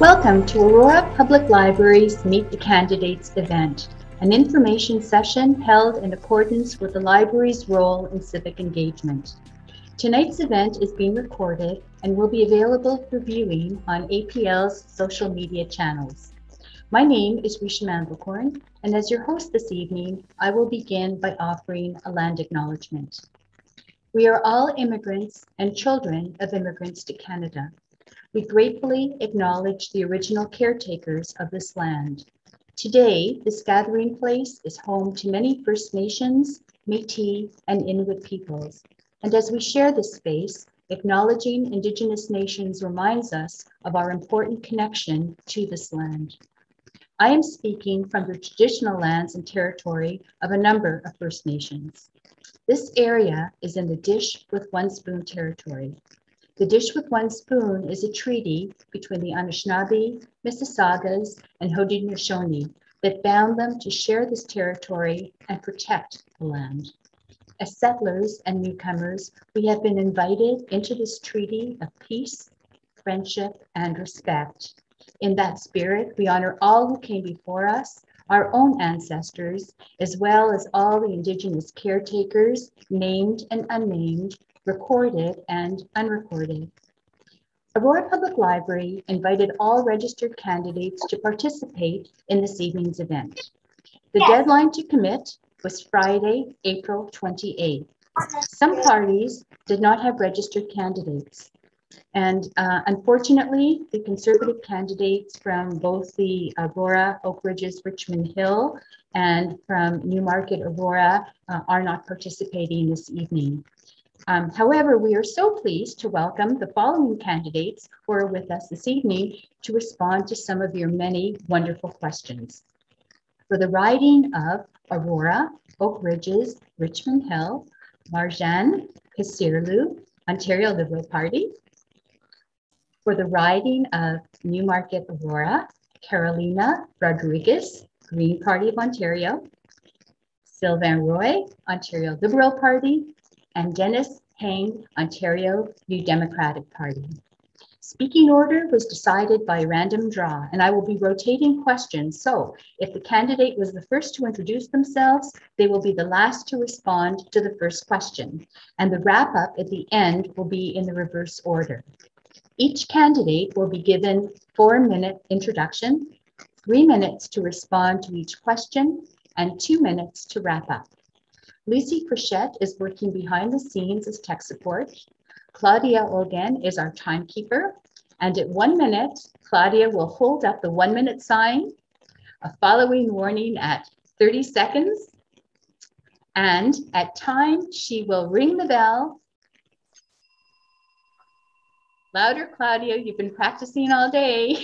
Welcome to Aurora Public Library's Meet the Candidates event, an information session held in accordance with the library's role in civic engagement. Tonight's event is being recorded and will be available for viewing on APL's social media channels. My name is Risha Mandelkorn, and as your host this evening, I will begin by offering a land acknowledgement. We are all immigrants and children of immigrants to Canada. We gratefully acknowledge the original caretakers of this land. Today, this gathering place is home to many First Nations, Métis, and Inuit peoples. And as we share this space, acknowledging Indigenous nations reminds us of our important connection to this land. I am speaking from the traditional lands and territory of a number of First Nations. This area is in the Dish with One Spoon territory. The Dish with One Spoon is a treaty between the Anishinaabe, Mississaugas, and Haudenosaunee that bound them to share this territory and protect the land. As settlers and newcomers, we have been invited into this treaty of peace, friendship, and respect. In that spirit, we honor all who came before us, our own ancestors, as well as all the Indigenous caretakers, named and unnamed, recorded and unrecorded. Aurora Public Library invited all registered candidates to participate in this evening's event. The deadline to commit was Friday, April 28th. Some parties did not have registered candidates. And uh, unfortunately, the conservative candidates from both the Aurora, Oak Ridges, Richmond Hill, and from Newmarket, Aurora uh, are not participating this evening. Um, however, we are so pleased to welcome the following candidates who are with us this evening to respond to some of your many wonderful questions. For the riding of Aurora, Oak Ridges, Richmond Hill, Marjan Kasirlou, Ontario Liberal Party. For the riding of Newmarket Aurora, Carolina Rodriguez, Green Party of Ontario. Sylvain Roy, Ontario Liberal Party and Dennis Heng, Ontario New Democratic Party. Speaking order was decided by random draw, and I will be rotating questions. So if the candidate was the first to introduce themselves, they will be the last to respond to the first question. And the wrap up at the end will be in the reverse order. Each candidate will be given four minute introduction, three minutes to respond to each question, and two minutes to wrap up. Lucy Frechette is working behind the scenes as tech support. Claudia Olgan is our timekeeper. And at one minute, Claudia will hold up the one minute sign, a following warning at 30 seconds. And at time, she will ring the bell. Louder, Claudia, you've been practicing all day.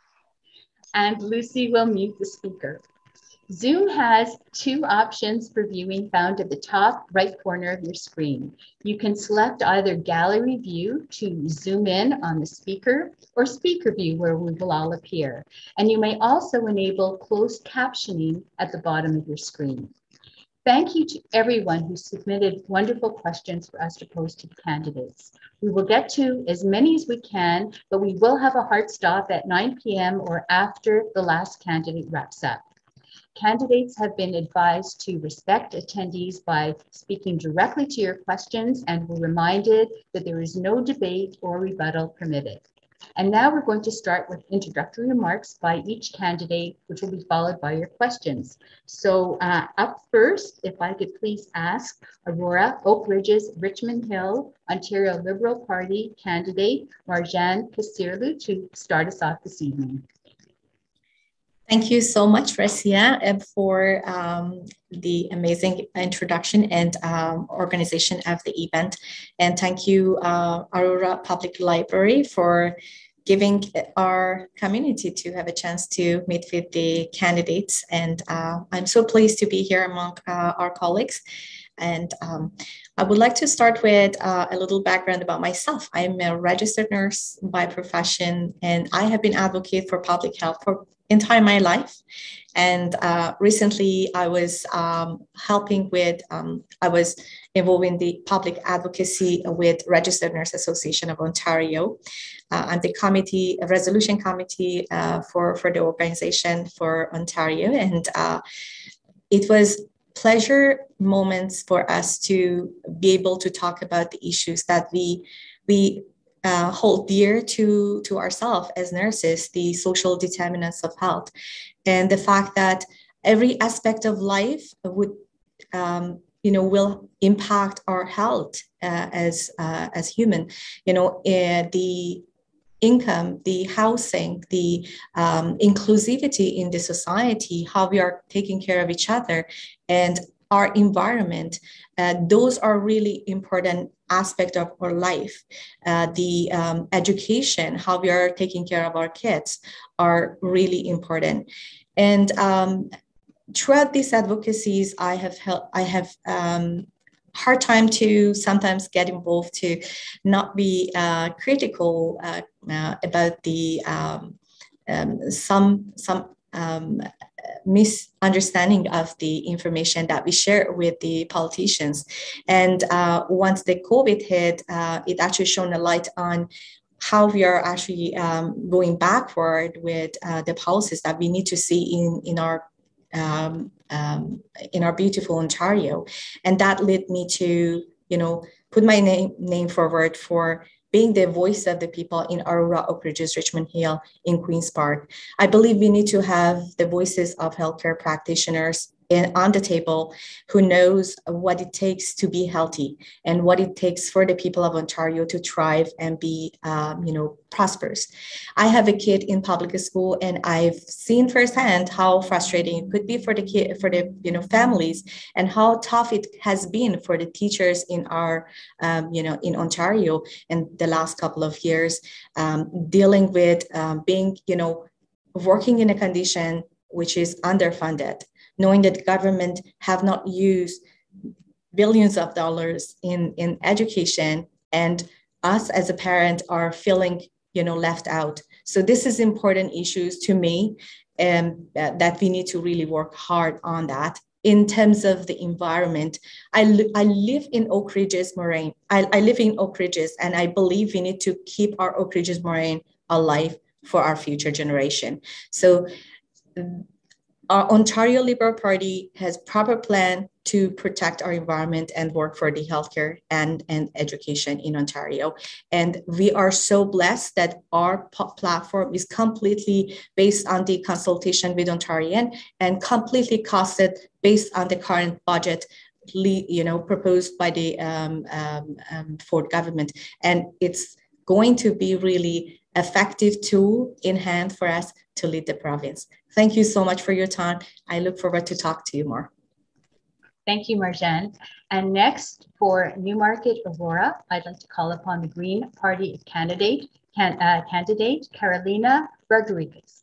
and Lucy will mute the speaker. Zoom has two options for viewing found at the top right corner of your screen. You can select either gallery view to zoom in on the speaker or speaker view where we will all appear. And you may also enable closed captioning at the bottom of your screen. Thank you to everyone who submitted wonderful questions for us to pose to the candidates. We will get to as many as we can, but we will have a hard stop at 9 p.m. or after the last candidate wraps up. Candidates have been advised to respect attendees by speaking directly to your questions and were reminded that there is no debate or rebuttal permitted. And now we're going to start with introductory remarks by each candidate, which will be followed by your questions. So uh, up first, if I could please ask Aurora Oak Ridges Richmond Hill Ontario Liberal Party candidate Marjan Kasirlou to start us off this evening. Thank you so much, Resia, for um, the amazing introduction and um, organization of the event. And thank you, uh, Aurora Public Library, for giving our community to have a chance to meet with the candidates. And uh, I'm so pleased to be here among uh, our colleagues. And um, I would like to start with uh, a little background about myself. I'm a registered nurse by profession, and I have been advocate for public health for entire my life. And uh, recently, I was um, helping with, um, I was involved in the public advocacy with Registered Nurse Association of Ontario. Uh, I'm the committee, resolution committee uh, for, for the organization for Ontario. And uh, it was pleasure moments for us to be able to talk about the issues that we, we uh, hold dear to, to ourselves as nurses, the social determinants of health, and the fact that every aspect of life would, um, you know, will impact our health uh, as uh, as human. You know, uh, the income, the housing, the um, inclusivity in the society, how we are taking care of each other, and our environment. Uh, those are really important aspect of our life. Uh, the um, education, how we are taking care of our kids, are really important. And um, throughout these advocacies, I have helped. I have um, hard time to sometimes get involved to not be uh, critical uh, uh, about the um, um, some some um, misunderstanding of the information that we share with the politicians. And uh, once the COVID hit, uh, it actually shone a light on how we are actually um, going backward with uh, the policies that we need to see in, in our um, um, in our beautiful Ontario. And that led me to, you know, put my name, name forward for being the voice of the people in Aurora, Oak Ridges, Richmond Hill, in Queen's Park. I believe we need to have the voices of healthcare practitioners in, on the table who knows what it takes to be healthy and what it takes for the people of Ontario to thrive and be, um, you know, prosperous. I have a kid in public school, and I've seen firsthand how frustrating it could be for the kid, for the you know families, and how tough it has been for the teachers in our, um, you know, in Ontario in the last couple of years, um, dealing with um, being, you know, working in a condition which is underfunded knowing that government have not used billions of dollars in, in education and us as a parent are feeling you know left out. So this is important issues to me and um, that we need to really work hard on that. In terms of the environment i, li- I live in oak ridges moraine. I, I live in oak ridges and i believe we need to keep our oak ridges moraine alive for our future generation. So our Ontario Liberal Party has proper plan to protect our environment and work for the healthcare and, and education in Ontario. And we are so blessed that our platform is completely based on the consultation with Ontarian and completely costed based on the current budget you know proposed by the um, um, um, Ford government and it's going to be really effective tool in hand for us to lead the province. Thank you so much for your time. I look forward to talk to you more. Thank you, Marjan. And next for Newmarket Aurora, I'd like to call upon the Green Party candidate, can, uh, candidate Carolina Rodriguez.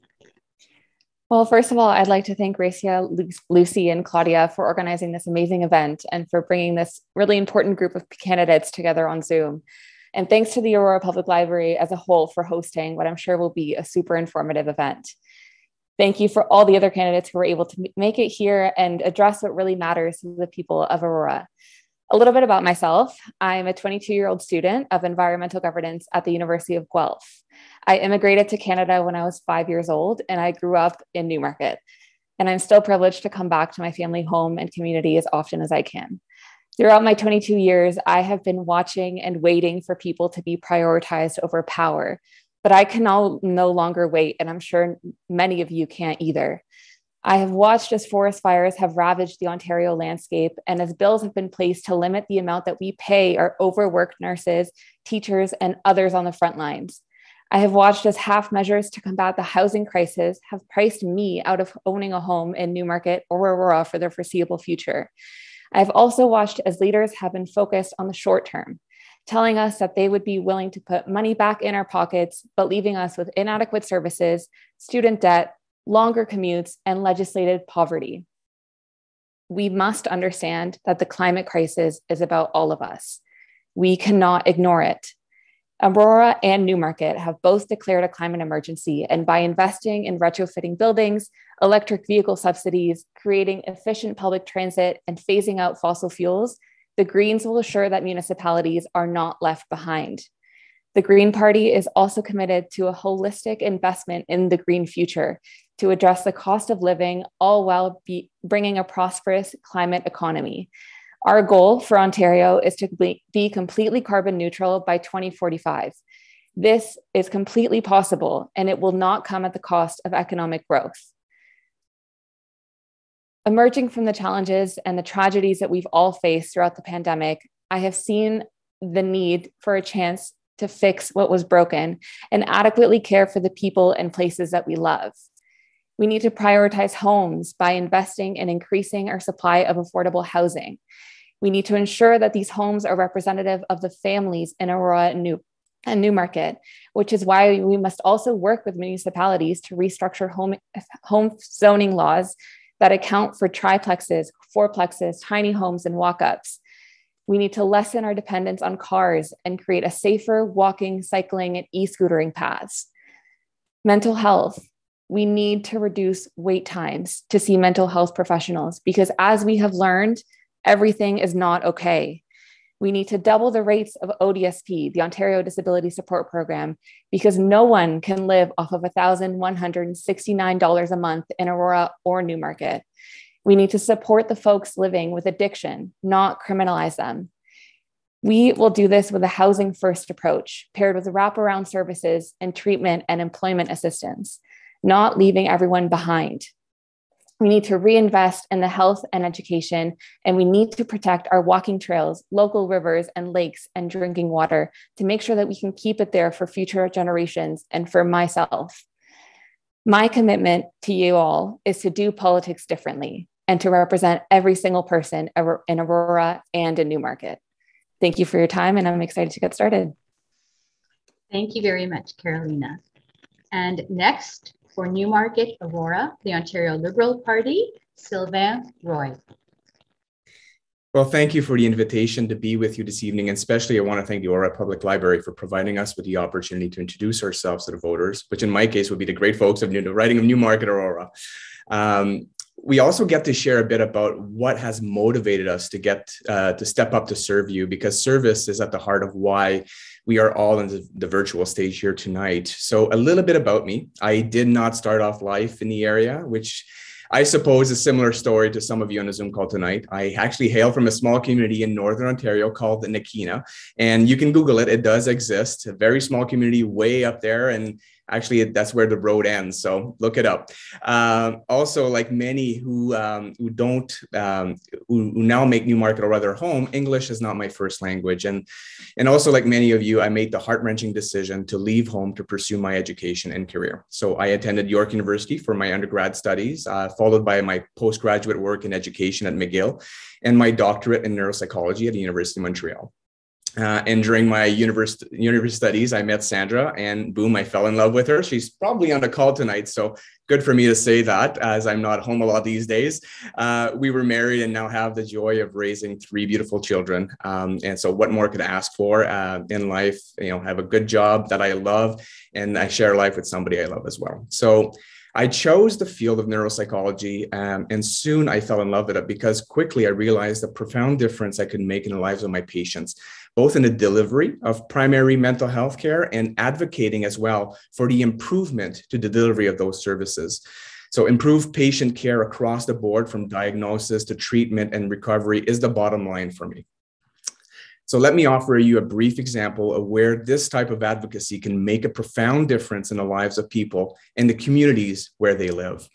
Well, first of all, I'd like to thank Racia, Lucy, and Claudia for organizing this amazing event and for bringing this really important group of candidates together on Zoom. And thanks to the Aurora Public Library as a whole for hosting what I'm sure will be a super informative event. Thank you for all the other candidates who were able to make it here and address what really matters to the people of Aurora. A little bit about myself. I'm a 22 year old student of environmental governance at the University of Guelph. I immigrated to Canada when I was five years old and I grew up in Newmarket. And I'm still privileged to come back to my family home and community as often as I can. Throughout my 22 years, I have been watching and waiting for people to be prioritized over power, but I can no, no longer wait, and I'm sure many of you can't either. I have watched as forest fires have ravaged the Ontario landscape, and as bills have been placed to limit the amount that we pay our overworked nurses, teachers, and others on the front lines. I have watched as half measures to combat the housing crisis have priced me out of owning a home in Newmarket or Aurora for the foreseeable future. I've also watched as leaders have been focused on the short term, telling us that they would be willing to put money back in our pockets, but leaving us with inadequate services, student debt, longer commutes, and legislated poverty. We must understand that the climate crisis is about all of us. We cannot ignore it. Aurora and Newmarket have both declared a climate emergency, and by investing in retrofitting buildings, electric vehicle subsidies, creating efficient public transit, and phasing out fossil fuels, the Greens will assure that municipalities are not left behind. The Green Party is also committed to a holistic investment in the green future to address the cost of living, all while bringing a prosperous climate economy. Our goal for Ontario is to be completely carbon neutral by 2045. This is completely possible, and it will not come at the cost of economic growth. Emerging from the challenges and the tragedies that we've all faced throughout the pandemic, I have seen the need for a chance to fix what was broken and adequately care for the people and places that we love. We need to prioritize homes by investing in increasing our supply of affordable housing. We need to ensure that these homes are representative of the families in Aurora and New and which is why we must also work with municipalities to restructure home, home zoning laws that account for triplexes, fourplexes, tiny homes, and walk ups. We need to lessen our dependence on cars and create a safer walking, cycling, and e scootering paths. Mental health. We need to reduce wait times to see mental health professionals because, as we have learned, everything is not okay. We need to double the rates of ODSP, the Ontario Disability Support Program, because no one can live off of $1,169 a month in Aurora or Newmarket. We need to support the folks living with addiction, not criminalize them. We will do this with a housing first approach paired with wraparound services and treatment and employment assistance, not leaving everyone behind. We need to reinvest in the health and education, and we need to protect our walking trails, local rivers and lakes, and drinking water to make sure that we can keep it there for future generations and for myself. My commitment to you all is to do politics differently and to represent every single person in Aurora and in Newmarket. Thank you for your time, and I'm excited to get started. Thank you very much, Carolina. And next, for Newmarket Aurora, the Ontario Liberal Party, Sylvain Roy. Well, thank you for the invitation to be with you this evening. And especially, I want to thank the Aurora Public Library for providing us with the opportunity to introduce ourselves to the voters, which in my case would be the great folks of the writing of Newmarket Aurora. Um, we also get to share a bit about what has motivated us to get uh, to step up to serve you because service is at the heart of why we are all in the, the, virtual stage here tonight. So, a little bit about me. I did not start off life in the area, which I suppose is a similar story to some of you on the Zoom call tonight. I actually hail from a small community in Northern Ontario called the Nakina, and you can Google it. It does exist, a very small community way up there. And actually that's where the road ends so look it up. Um, also like many who um, who don't um, who, who, now make newmarket or rather home english is not my first language. And and also like many of you i made the heart-wrenching decision to leave home to pursue my education and career. So i attended york university for my undergrad studies uh, followed by my postgraduate work in education at mcgill and my doctorate in neuropsychology at the university of montreal uh, and during my university, university studies, I met Sandra, and boom, I fell in love with her. She's probably on a call tonight, so good for me to say that, as I'm not home a lot these days. Uh, we were married and now have the joy of raising three beautiful children. Um, and so, what more could I ask for uh, in life? You know, have a good job that I love, and I share life with somebody I love as well. So. I chose the field of neuropsychology, um, and soon I fell in love with it because quickly I realized the profound difference I could make in the lives of my patients both in the delivery of primary mental health care and advocating as well for the improvement to the delivery of those services. So, improved patient care across the board from diagnosis to treatment and recovery is the bottom line for me. So, let me offer you a brief example of where this type of advocacy can make a profound difference in the lives of people and the communities where they live.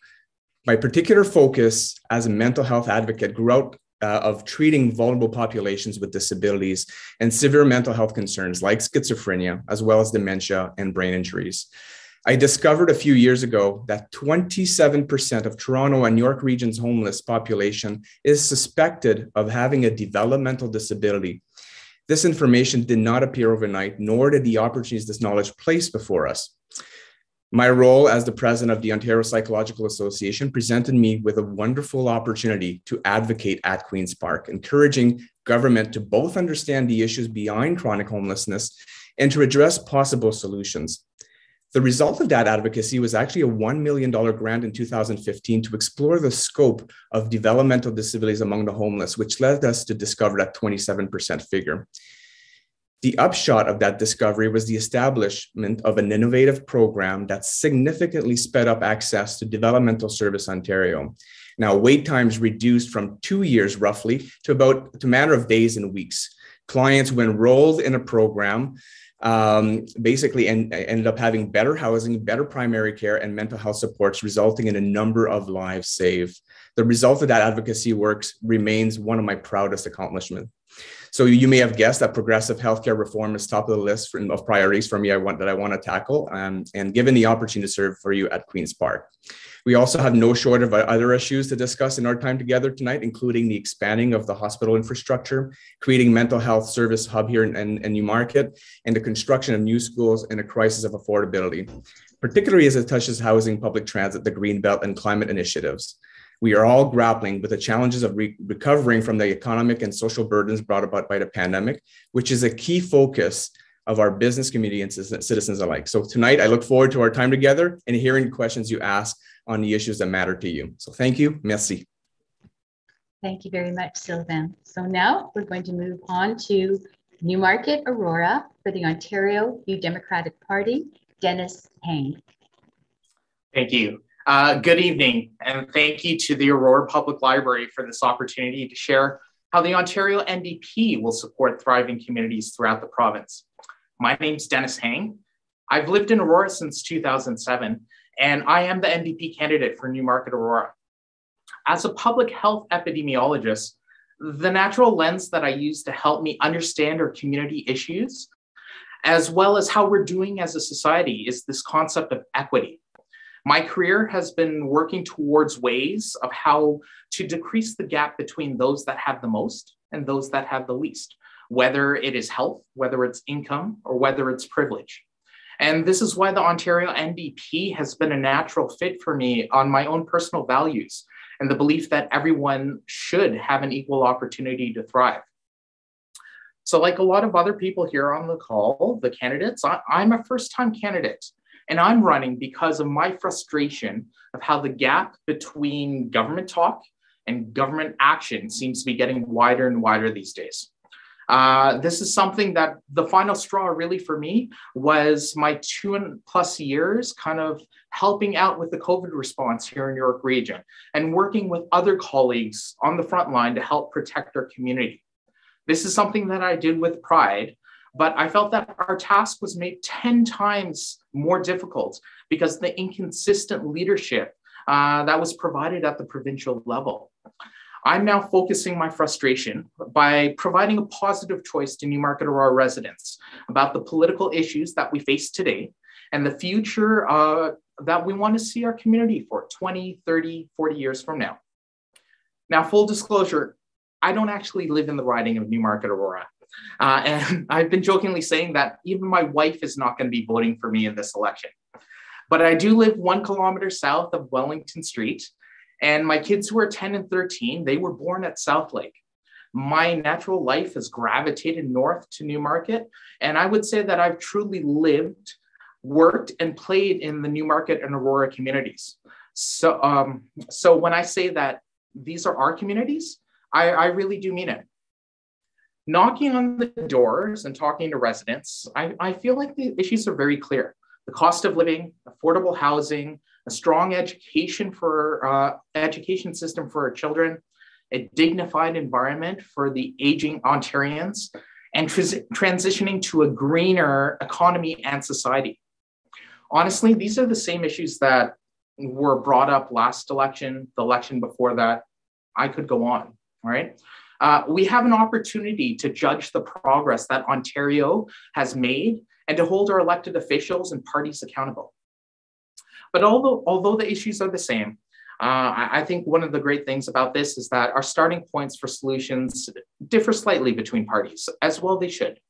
My particular focus as a mental health advocate grew out uh, of treating vulnerable populations with disabilities and severe mental health concerns like schizophrenia, as well as dementia and brain injuries. I discovered a few years ago that 27% of Toronto and York Region's homeless population is suspected of having a developmental disability. This information did not appear overnight, nor did the opportunities this knowledge place before us. My role as the president of the Ontario Psychological Association presented me with a wonderful opportunity to advocate at Queen's Park, encouraging government to both understand the issues behind chronic homelessness and to address possible solutions. The result of that advocacy was actually a $1 million grant in 2015 to explore the scope of developmental disabilities among the homeless, which led us to discover that 27% figure. The upshot of that discovery was the establishment of an innovative program that significantly sped up access to Developmental Service Ontario. Now, wait times reduced from two years roughly to about to a matter of days and weeks. Clients who enrolled in a program um, basically en- ended up having better housing, better primary care, and mental health supports, resulting in a number of lives saved. The result of that advocacy work remains one of my proudest accomplishments. So you may have guessed that progressive healthcare reform is top of the list of priorities for me I want, that I want to tackle, um, and given the opportunity to serve for you at Queen's Park. We also have no short of other issues to discuss in our time together tonight, including the expanding of the hospital infrastructure, creating mental health service hub here in, in, in Newmarket, and the construction of new schools in a crisis of affordability, particularly as it touches housing, public transit, the green belt, and climate initiatives. We are all grappling with the challenges of re- recovering from the economic and social burdens brought about by the pandemic, which is a key focus of our business community and citizens alike. So tonight, I look forward to our time together and hearing questions you ask on the issues that matter to you. So thank you. Merci. Thank you very much, Sylvain. So now we're going to move on to Newmarket Aurora for the Ontario New Democratic Party, Dennis Heng. Thank you. Uh, good evening, and thank you to the Aurora Public Library for this opportunity to share how the Ontario NDP will support thriving communities throughout the province. My name's Dennis Heng. I've lived in Aurora since 2007, and I am the NDP candidate for Newmarket Aurora. As a public health epidemiologist, the natural lens that I use to help me understand our community issues, as well as how we're doing as a society, is this concept of equity. My career has been working towards ways of how to decrease the gap between those that have the most and those that have the least, whether it is health, whether it's income, or whether it's privilege. And this is why the Ontario NDP has been a natural fit for me on my own personal values and the belief that everyone should have an equal opportunity to thrive. So, like a lot of other people here on the call, the candidates, I, am a first time candidate. And I'm running because of my frustration of how the gap between government talk and government action seems to be getting wider and wider these days. Uh, this is something that the final straw really for me was my two and plus years kind of helping out with the COVID response here in York region and working with other colleagues on the front line to help protect our community. This is something that I did with pride, but I felt that our task was made 10 times more difficult because the inconsistent leadership uh, that was provided at the provincial level. I'm now focusing my frustration by providing a positive choice to Newmarket Aurora residents about the political issues that we face today and the future uh, that we want to see our community for 20, 30, 40 years from now. Now, full disclosure, I don't actually live in the riding of Newmarket Aurora. Uh, and I've been jokingly saying that even my wife is not going to be voting for me in this election. But I do live one kilometer south of Wellington Street, and my kids who are 10 and 13, they were born at South Lake. My natural life has gravitated north to Newmarket, and I would say that I've truly lived, worked, and played in the Newmarket and Aurora communities. So, um, so when I say that these are our communities, I, I really do mean it. Knocking on the doors and talking to residents, I, I feel like the issues are very clear. The cost of living, affordable housing, a strong education for uh, education system for our children, a dignified environment for the aging Ontarians, and transitioning to a greener economy and society. Honestly, these are the same issues that were brought up last election, the election before that. I could go on, right? Uh, we have an opportunity to judge the progress that Ontario has made and to hold our elected officials and parties accountable. But although, although the issues are the same, uh, I think one of the great things about this is that our starting points for solutions differ slightly between parties, as well they should.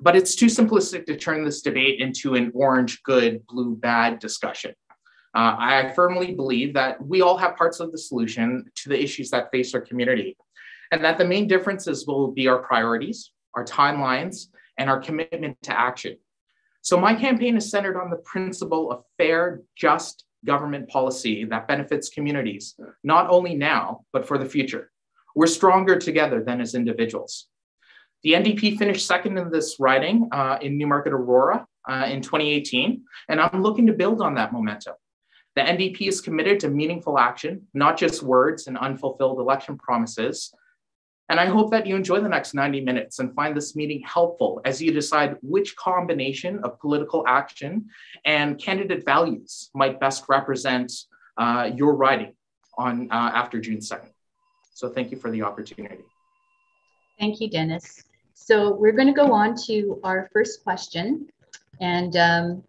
But it's too simplistic to turn this debate into an orange good, blue bad discussion. Uh, I firmly believe that we all have parts of the solution to the issues that face our community and that the main differences will be our priorities, our timelines, and our commitment to action. So my campaign is centered on the principle of fair, just government policy that benefits communities, not only now, but for the future. We're stronger together than as individuals. The NDP finished second in this riding uh, in Newmarket Aurora uh, in 2018, and I'm looking to build on that momentum. The NDP is committed to meaningful action, not just words and unfulfilled election promises. And I hope that you enjoy the next 90 minutes and find this meeting helpful as you decide which combination of political action and candidate values might best represent uh, your riding on uh, after June 2nd. So thank you for the opportunity. Thank you, Dennis. So we're going to go on to our first question. And um,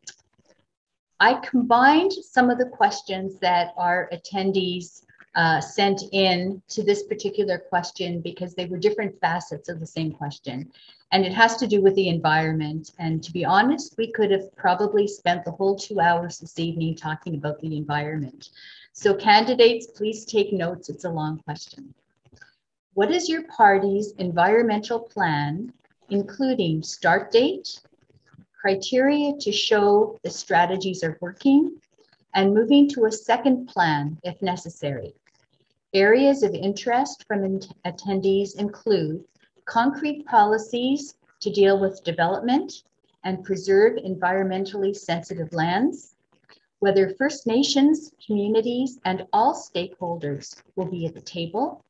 I combined some of the questions that our attendees uh, sent in to this particular question because they were different facets of the same question. And it has to do with the environment. And to be honest, we could have probably spent the whole two hours this evening talking about the environment. So candidates, please take notes. It's a long question. What is your party's environmental plan, including start date, criteria to show the strategies are working, and moving to a second plan if necessary. Areas of interest from attendees include concrete policies to deal with development and preserve environmentally sensitive lands, whether First Nations, communities, and all stakeholders will be at the table,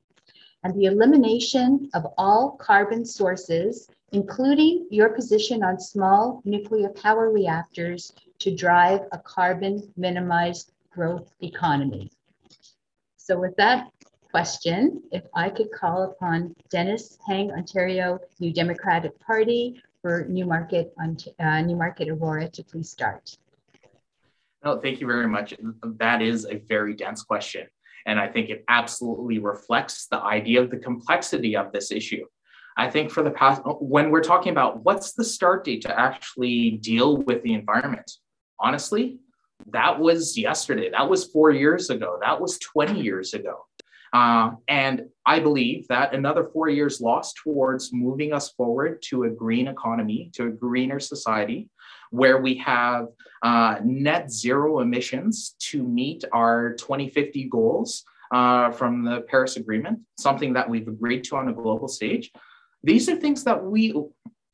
and the elimination of all carbon sources including your position on small nuclear power reactors to drive a carbon minimized growth economy. So with that question, if I could call upon Dennis Heng, Ontario New Democratic Party for Newmarket, uh, Newmarket Aurora to please start. No, thank you very much. That is a very dense question. And I think it absolutely reflects the idea of the complexity of this issue. I think for the past, when we're talking about what's the start date to actually deal with the environment, honestly, that was yesterday. That was four years ago. That was 20 years ago. Uh, and I believe that another four years lost towards moving us forward to a green economy, to a greener society, where we have uh, net zero emissions to meet our 2050 goals uh, from the Paris Agreement, something that we've agreed to on a global stage. These are things that we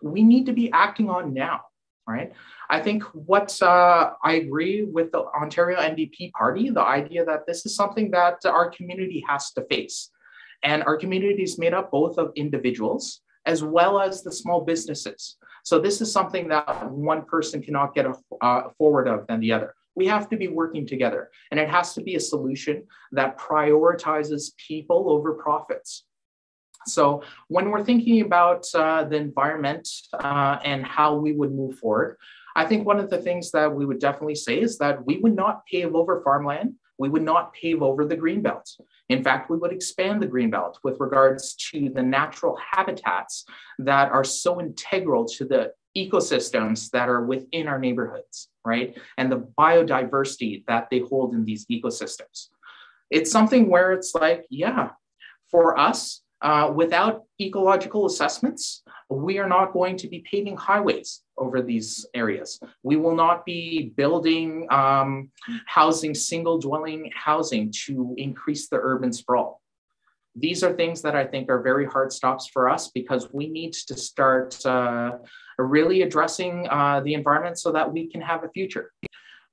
we need to be acting on now, right? I think what uh, I agree with the Ontario NDP party, the idea that this is something that our community has to face. And our community is made up both of individuals as well as the small businesses. So this is something that one person cannot get a, uh, forward of than the other. We have to be working together, and it has to be a solution that prioritizes people over profits. So when we're thinking about uh, the environment uh, and how we would move forward, I think one of the things that we would definitely say is that we would not pave over farmland. We would not pave over the green belt. In fact, we would expand the green belt with regards to the natural habitats that are so integral to the ecosystems that are within our neighborhoods, right? And the biodiversity that they hold in these ecosystems. It's something where it's like, yeah, for us, uh, without ecological assessments, we are not going to be paving highways over these areas. We will not be building um, housing, single dwelling housing to increase the urban sprawl. These are things that I think are very hard stops for us because we need to start uh, really addressing uh, the environment so that we can have a future.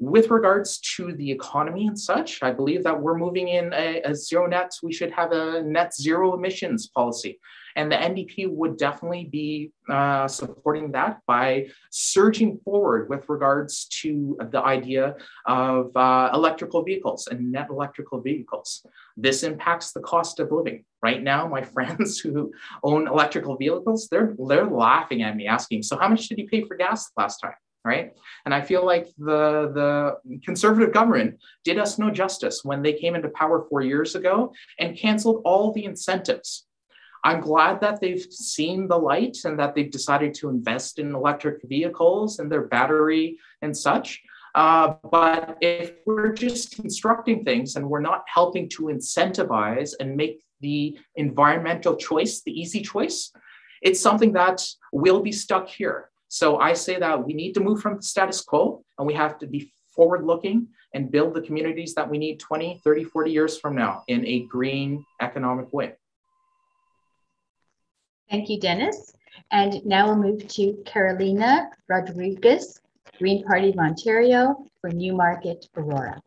With regards to the economy and such, I believe that we're moving in a, a zero net. We should have a net zero emissions policy. And the NDP would definitely be uh, supporting that by surging forward with regards to the idea of uh, electrical vehicles and net electrical vehicles. This impacts the cost of living. Right now, my friends who own electrical vehicles, they're, they're laughing at me asking, so how much did you pay for gas last time? Right? And I feel like the, the conservative government did us no justice when they came into power four years ago and canceled all the incentives. I'm glad that they've seen the light and that they've decided to invest in electric vehicles and their battery and such. Uh, but if we're just constructing things and we're not helping to incentivize and make the environmental choice the easy choice, it's something that will be stuck here. So I say that we need to move from the status quo and we have to be forward looking and build the communities that we need 20, 30, 40 years from now in a green economic way. Thank you, Dennis. And now we'll move to Carolina Rodriguez, Green Party of Ontario for Newmarket, Aurora.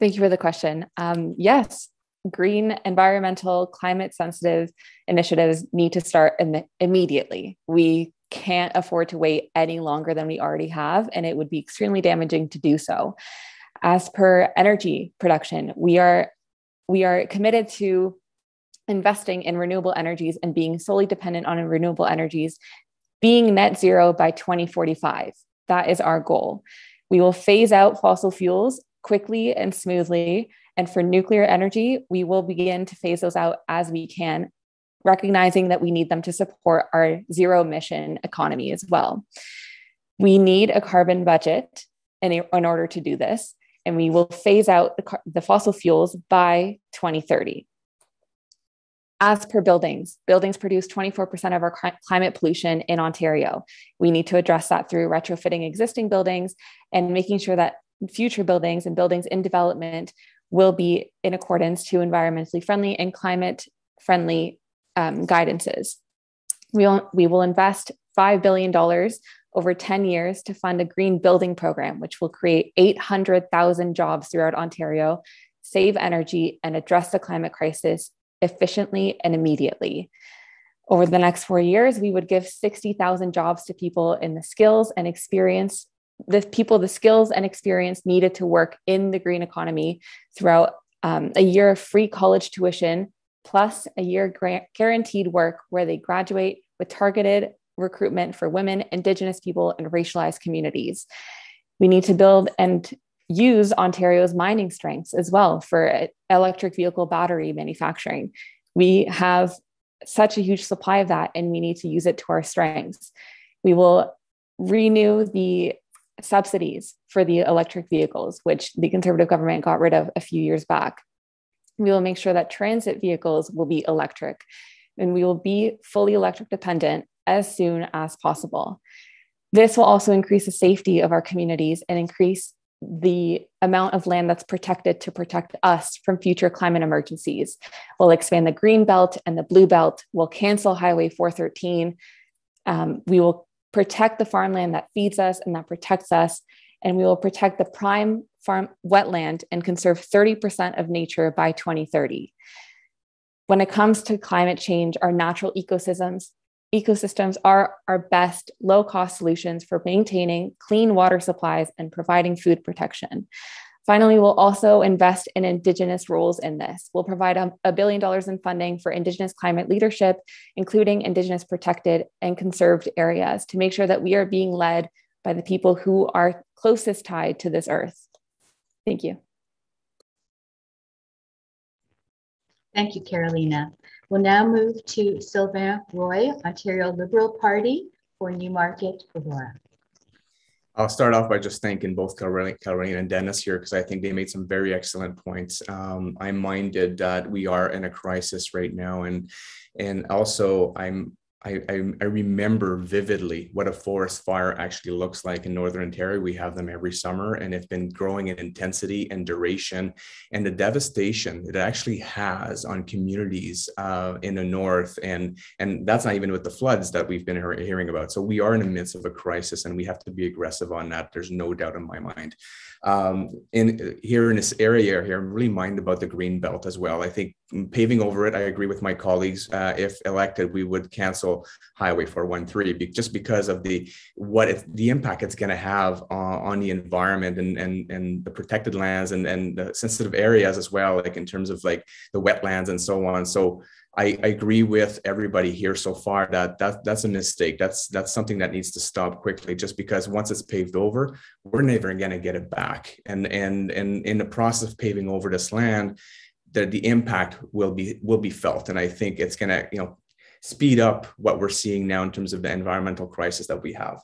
Thank you for the question. Um, yes, green, environmental, climate sensitive initiatives need to start Im- immediately. We can't afford to wait any longer than we already have, and it would be extremely damaging to do so. As per energy production, we are we are committed to investing in renewable energies and being solely dependent on renewable energies, being net zero by 2045. That is our goal. We will phase out fossil fuels quickly and smoothly. And for nuclear energy, we will begin to phase those out as we can, recognizing that we need them to support our zero emission economy as well. We need a carbon budget in, in order to do this, and we will phase out the, the fossil fuels by 2030 as per buildings, buildings produce 24% of our climate pollution in Ontario. We need to address that through retrofitting existing buildings and making sure that future buildings and buildings in development will be in accordance to environmentally friendly and climate friendly um, guidances. We will, we will invest $5 billion over 10 years to fund a green building program, which will create 800,000 jobs throughout Ontario, save energy, and address the climate crisis efficiently and immediately. Over the next four years, we would give 60,000 jobs to people in the skills and experience, the people, the skills and experience needed to work in the green economy throughout um, a year of free college tuition, plus a year grant, guaranteed work where they graduate with targeted recruitment for women, Indigenous people, and racialized communities. We need to build and use Ontario's mining strengths as well for electric vehicle battery manufacturing. We have such a huge supply of that, and we need to use it to our strengths. We will renew the subsidies for the electric vehicles, which the Conservative government got rid of a few years back. We will make sure that transit vehicles will be electric, and we will be fully electric dependent as soon as possible. This will also increase the safety of our communities and increase the amount of land that's protected to protect us from future climate emergencies. We'll expand the green belt and the blue belt. We'll cancel Highway 413. Um, we will protect the farmland that feeds us and that protects us. And we will protect the prime farm wetland and conserve 30% of nature by 2030. When it comes to climate change, our natural ecosystems ecosystems are our best low cost solutions for maintaining clean water supplies and providing food protection. Finally, we'll also invest in Indigenous roles in this. We'll provide a, a, billion dollars in funding for Indigenous climate leadership, including Indigenous protected and conserved areas, to make sure that we are being led by the people who are closest tied to this earth. Thank you. Thank you, Carolina. We'll now move to Sylvain Roy, Ontario Liberal Party for Newmarket, Aurora. I'll start off by just thanking both Carolina and Dennis here because I think they made some very excellent points. Um, I'm minded that we are in a crisis right now, and and also I'm I, I, I, remember vividly what a forest fire actually looks like in Northern Ontario. We have them every summer, and it's been growing in intensity and duration, and the devastation it actually has on communities uh, in the north, and and that's not even with the floods that we've been hearing about. So we are in the midst of a crisis, and we have to be aggressive on that. There's no doubt in my mind um, in here in this area here, I'm really minded about the green belt as well. I think paving over it, I agree with my colleagues. Uh, if elected, we would cancel Highway 413 just because of the what the impact it's going to have on, on, the environment and and and the protected lands and and the sensitive areas as well, like in terms of like the wetlands and so on. So I, I, agree with everybody here so far that, that that's a mistake. That's that's something that needs to stop quickly. Just because once it's paved over, we're never going to get it back. And and and in the process of paving over this land, the the impact will be will be felt. And I think it's going to you know speed up what we're seeing now in terms of the environmental crisis that we have.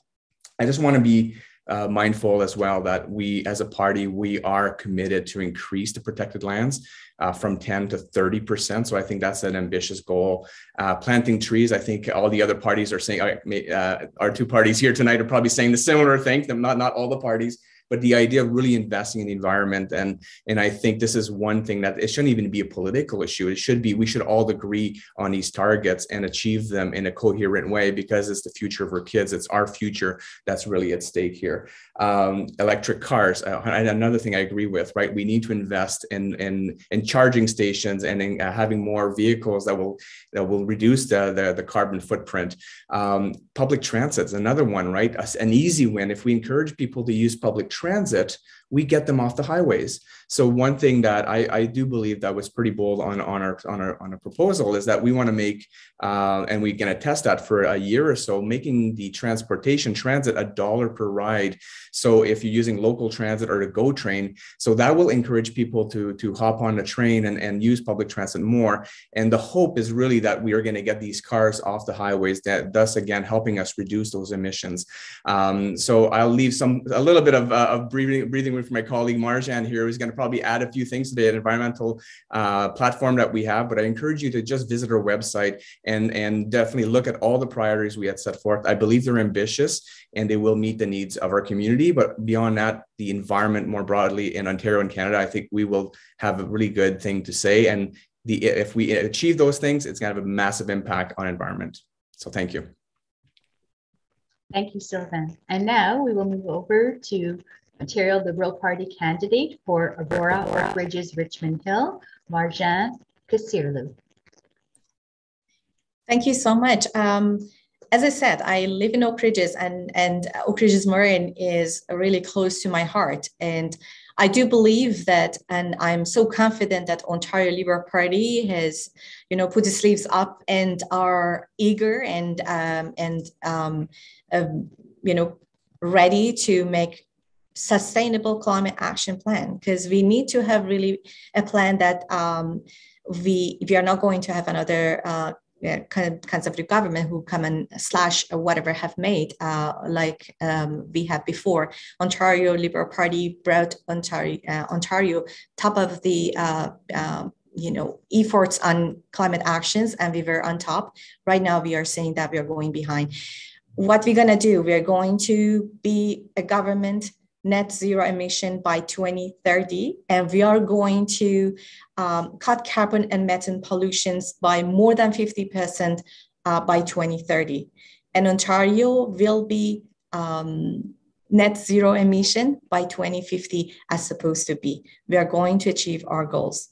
I just want to be uh, mindful as well that we, as a party, we are committed to increase the protected lands uh, from 10 to 30 percent. So I think that's an ambitious goal. Uh, planting trees, I think all the other parties are saying. Uh, our two parties here tonight are probably saying the similar thing. Not not all the parties but the idea of really investing in the environment and and i think this is one thing that it shouldn't even be a political issue. It should be we should all agree on these targets and achieve them in a coherent way because it's the future of our kids. It's our future that's really at stake here. Um, electric cars uh, another thing i agree with right? We need to invest in in in charging stations and in uh, having more vehicles that will that will reduce the the, the carbon footprint. Um, public transit is another one right? An easy win if we encourage people to use public transit we get them off the highways. So one thing that I, I do believe that was pretty bold on, on our on our on a proposal is that we want to make uh, and we're going to test that for a year or so, making the transportation transit a dollar per ride. So if you're using local transit or the GO train, so that will encourage people to to hop on the train and, and use public transit more. And the hope is really that we are going to get these cars off the highways, that thus again helping us reduce those emissions. Um, so I'll leave some a little bit of, uh, of breathing breathing with my colleague Marjan here, who's going to probably add a few things to the environmental uh, platform that we have. But I encourage you to just visit our website and, and definitely look at all the priorities we had set forth. I believe they're ambitious and they will meet the needs of our community. But beyond that, the environment more broadly in Ontario and Canada, I think we will have a really good thing to say. And the, if we achieve those things, it's going to have a massive impact on environment. So thank you. Thank you, Sylvain. And now we will move over to Ontario Liberal Party candidate for Aurora Oak Ridges Richmond Hill, Marjan Kasirlou. Thank you so much. Um, as I said, I live in Oak Ridges and, and Oak Ridges Moraine is really close to my heart. And I do believe that, and I'm so confident that Ontario Liberal Party has, you know, put the sleeves up and are eager and, um, and um, uh, you know, ready to make sustainable climate action plan because we need to have really a plan that um, we we are not going to have another uh, of conservative government who come and slash whatever have made uh, like um, we had before. Ontario Liberal Party brought Ontario uh, Ontario top of the uh, um, you know efforts on climate actions and we were on top right now we are saying that we are going behind what we're going to do we're going to be a government net zero emission by 2030. And we are going to um, cut carbon and methane pollutions by more than 50% uh, by 2030. And Ontario will be um, net zero emission by 2050 as supposed to be. We are going to achieve our goals.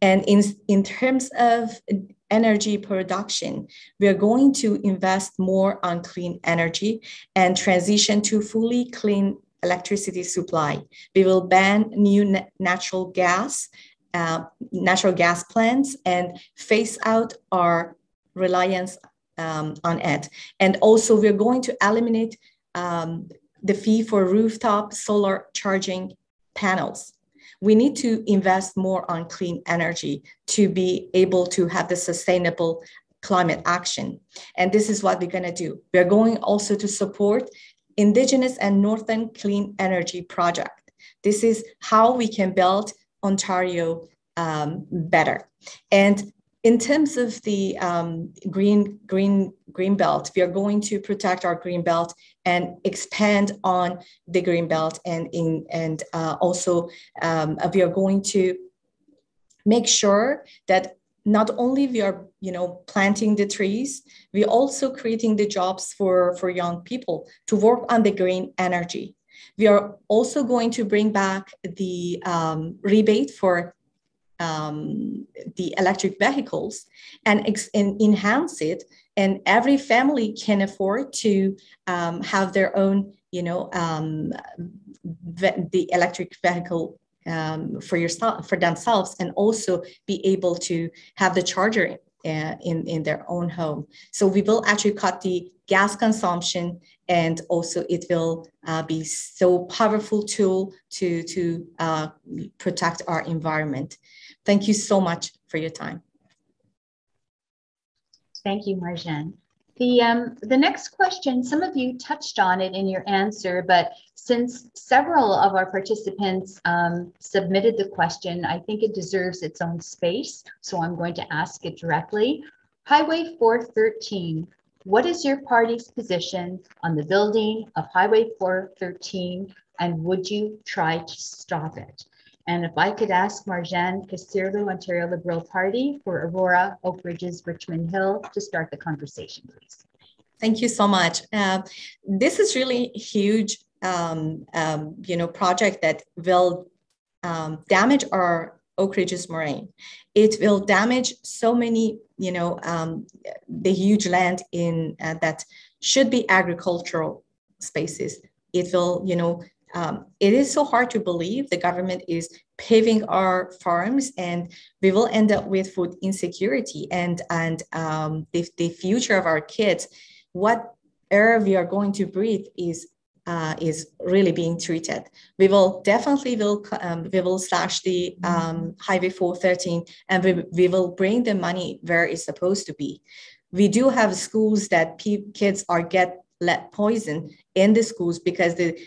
And in, in terms of energy production, we are going to invest more on clean energy and transition to fully clean electricity supply. We will ban new natural gas, uh, natural gas plants, and phase out our reliance um, on it. And also, we're going to eliminate um, the fee for rooftop solar charging panels. We need to invest more on clean energy to be able to have the sustainable climate action. And this is what we're going to do. We're going also to support Indigenous and Northern Clean Energy Project. This is how we can build Ontario um, better. And in terms of the um, green green green belt, we are going to protect our green belt and expand on the green belt, and in and uh, also um, we are going to make sure that not only we are you know planting the trees we also creating the jobs for for young people to work on the green energy. We are also going to bring back the um, rebate for um, the electric vehicles and, ex- and, enhance it. And every family can afford to um, have their own you know um, the electric vehicle um, for yourself for themselves and also be able to have the charger uh, in in their own home. So we will actually cut the gas consumption and also it will uh, be so powerful tool to to uh, protect our environment. Thank you so much for your time. Thank you marjan The, um, the next question, some of you touched on it in your answer, but since several of our participants um, submitted the question, I think it deserves its own space. So I'm going to ask it directly. Highway 413, what is your party's position on the building of Highway 413 and would you try to stop it? And if I could ask Marjan Kasirlou, Ontario Liberal Party for Aurora, Oak Ridges, Richmond Hill to start the conversation, please. Thank you so much. Uh, this is really huge, um, um, you know, project that will um, damage our Oak Ridges Moraine. It will damage so many, you know, um, the huge land in uh, that should be agricultural spaces. It will, you know, um, it is so hard to believe the government is paving our farms and we will end up with food insecurity and and um, the, the future of our kids what air we are going to breathe is uh, is really being treated. We will definitely will um, we will slash the um, highway 413 and we, we will bring the money where it's supposed to be. We do have schools that kids are get lead poison in the schools because the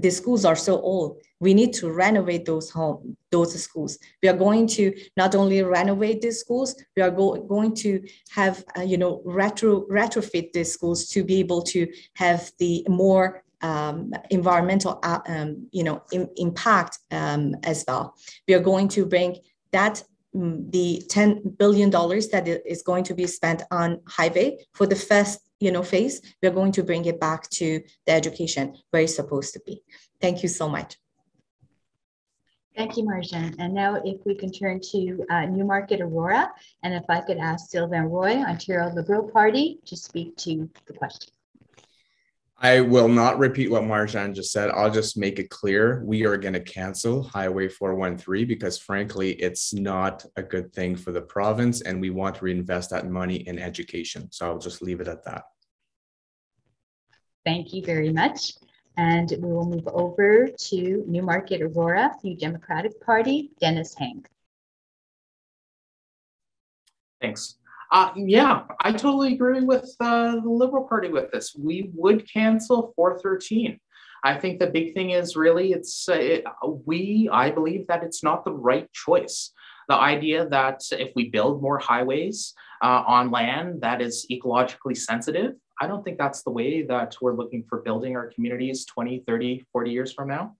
the schools are so old we need to renovate those home those schools. We are going to not only renovate these schools we are go, going to have uh, you know retro retrofit these schools to be able to have the more um, environmental uh, um, you know in, impact um, as well. We are going to bring that mm, the 10 billion dollars that is going to be spent on highway for the first you know phase we're going to bring it back to the education where it's supposed to be thank you so much Thank you, Marjan. And now if we can turn to uh, Newmarket Aurora, and if I could ask Sylvain Roy, Ontario Liberal Party, to speak to the question. I will not repeat what Marjan just said. I'll just make it clear. We are going to cancel Highway 413 because, frankly, it's not a good thing for the province, and we want to reinvest that money in education. So I'll just leave it at that. Thank you very much. And we will move over to Newmarket Aurora, New Democratic Party, Dennis Heng. Thanks. Uh, yeah, I totally agree with uh, the Liberal Party with this. We would cancel 413. I think the big thing is really it's uh, it, we, I believe that it's not the right choice. The idea that if we build more highways uh, on land that is ecologically sensitive, I don't think that's the way that we're looking for building our communities 20, 30, 40 years from now.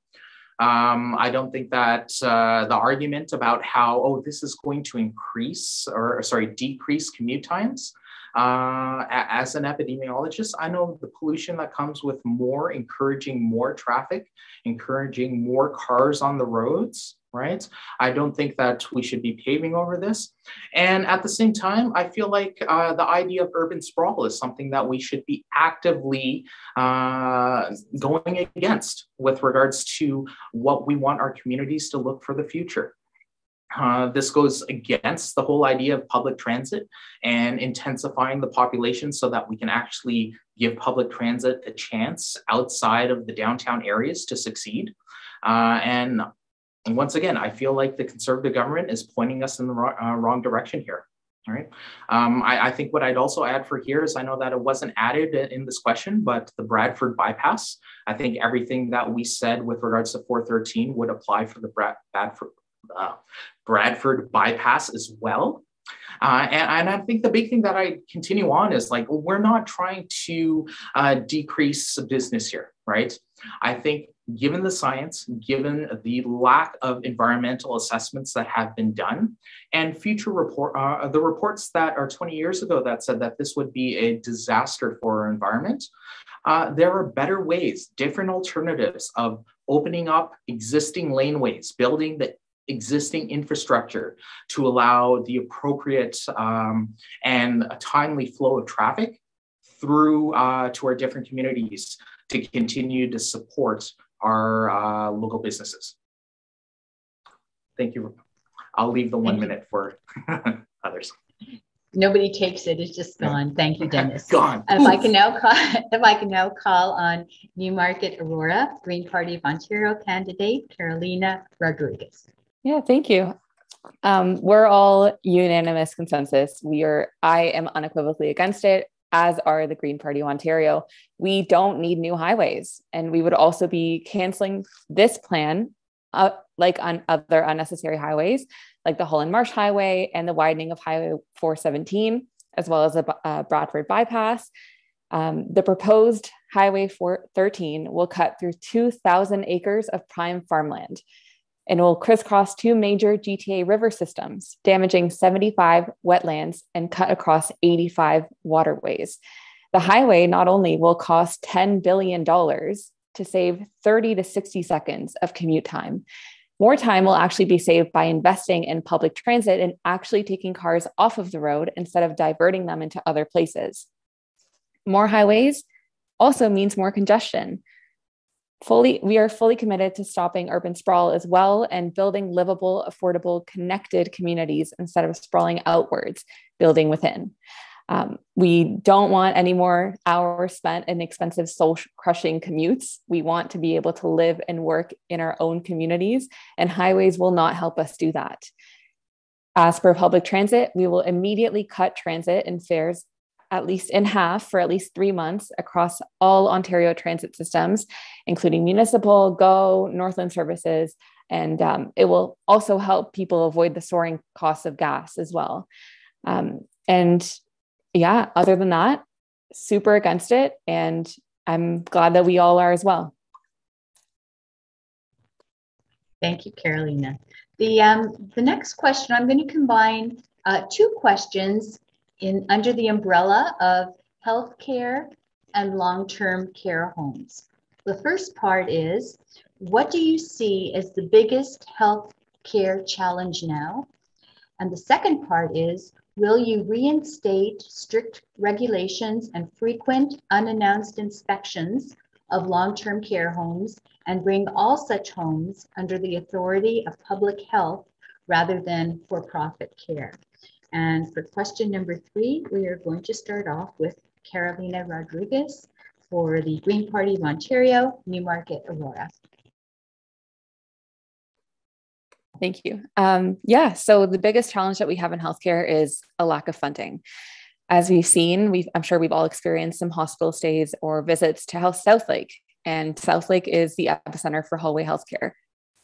Um, I don't think that uh, the argument about how, oh, this is going to increase or, sorry, decrease commute times. Uh, as an epidemiologist, I know the pollution that comes with more encouraging more traffic, encouraging more cars on the roads, right? I don't think that we should be paving over this. And at the same time, I feel like uh, the idea of urban sprawl is something that we should be actively uh, going against with regards to what we want our communities to look for the future. Uh, this goes against the whole idea of public transit and intensifying the population so that we can actually give public transit a chance outside of the downtown areas to succeed. Uh, and once again, I feel like the conservative government is pointing us in the wrong, uh, wrong direction here. All right. Um, I, I, think what I'd also add for here is I know that it wasn't added in this question, but the Bradford bypass, I think everything that we said with regards to 413 would apply for the Brad, Bradford, uh, Bradford bypass as well. Uh, and, and, I think the big thing that I continue on is like, we're not trying to uh, decrease business here, right? I think given the science, given the lack of environmental assessments that have been done, and future report, uh, the reports that are 20 years ago that said that this would be a disaster for our environment, uh, there are better ways, different alternatives of opening up existing laneways, building the existing infrastructure to allow the appropriate um, and timely flow of traffic through uh, to our different communities to continue to support our uh, local businesses. Thank you. I'll leave the one minute for others. Nobody takes it. It's just gone. Thank you, Dennis. gone. If I can now call, if I can now call on Newmarket Aurora, Green Party of Ontario candidate Carolina Rodriguez. Yeah, thank you. Um, we're all unanimous consensus. We are. I am unequivocally against it. as are the Green Party of Ontario. We don't need new highways. And we would also be canceling this plan, uh, like on other unnecessary highways, like the Holland Marsh Highway and the widening of Highway 417, as well as a, a uh, Bradford bypass. Um, the proposed Highway 413 will cut through 2,000 acres of prime farmland and will crisscross two major GTA river systems, damaging 75 wetlands and cut across 85 waterways. The highway not only will cost $10 billion to save 30 to 60 seconds of commute time, more time will actually be saved by investing in public transit and actually taking cars off of the road instead of diverting them into other places. More highways also means more congestion fully we are fully committed to stopping urban sprawl as well and building livable affordable connected communities instead of sprawling outwards building within. Um, we don't want any more hours spent in expensive soul crushing commutes. We want to be able to live and work in our own communities and highways will not help us do that. As for public transit we will immediately cut transit and fares at least in half for at least three months across all Ontario transit systems, including municipal, GO, Northland services. And um, it will also help people avoid the soaring costs of gas as well. Um, and yeah, other than that, super against it. And I'm glad that we all are as well. Thank you, Carolina. The, um, the next question, I'm going to combine uh, two questions in under the umbrella of healthcare and long-term care homes. The first part is, what do you see as the biggest health care challenge now? And the second part is, will you reinstate strict regulations and frequent unannounced inspections of long-term care homes and bring all such homes under the authority of public health rather than for-profit care? And for question number three, we are going to start off with Carolina Rodriguez for the Green Party of Ontario, Newmarket, Aurora. Thank you. Um, yeah, so the biggest challenge that we have in healthcare is a lack of funding. As we've seen, we've, I'm sure we've all experienced some hospital stays or visits to Health Southlake, and Southlake is the epicenter for hallway healthcare.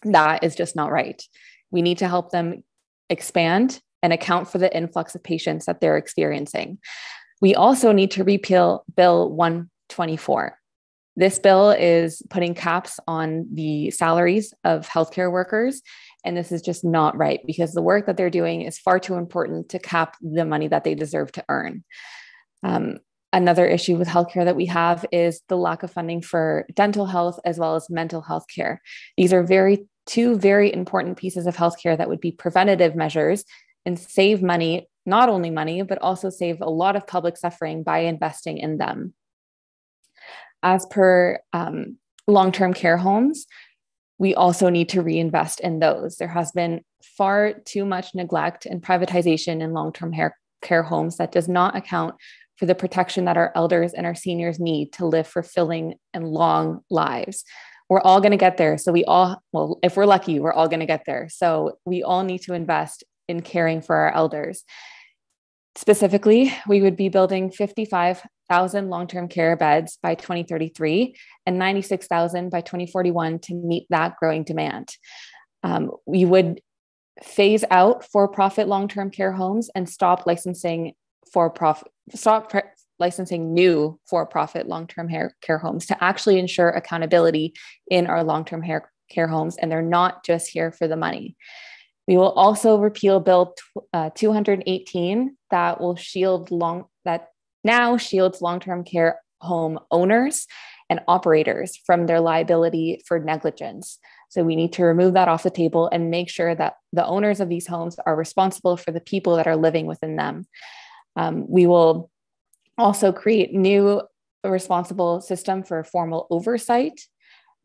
That is just not right. We need to help them expand and account for the influx of patients that they're experiencing. We also need to repeal Bill 124. This bill is putting caps on the salaries of healthcare workers. And this is just not right because the work that they're doing is far too important to cap the money that they deserve to earn. Um, another issue with healthcare that we have is the lack of funding for dental health as well as mental health care. These are very two very important pieces of healthcare that would be preventative measures and save money, not only money, but also save a lot of public suffering by investing in them. As per um, long term care homes, we also need to reinvest in those. There has been far too much neglect and privatization in long term care homes that does not account for the protection that our elders and our seniors need to live fulfilling and long lives. We're all going to get there. So, we all, well, if we're lucky, we're all going to get there. So, we all need to invest in caring for our elders. Specifically, we would be building 55,000 long term care beds by 2033 and 96,000 by 2041 to meet that growing demand. Um, we would phase out for profit long term care homes and stop licensing for profit, stop pre- licensing new for profit long term care homes to actually ensure accountability in our long term care homes. And they're not just here for the money. We will also repeal Bill uh, 218 that will shield long that now shields long-term care home owners and operators from their liability for negligence. So we need to remove that off the table and make sure that the owners of these homes are responsible for the people that are living within them. Um, we will also create new responsible system for formal oversight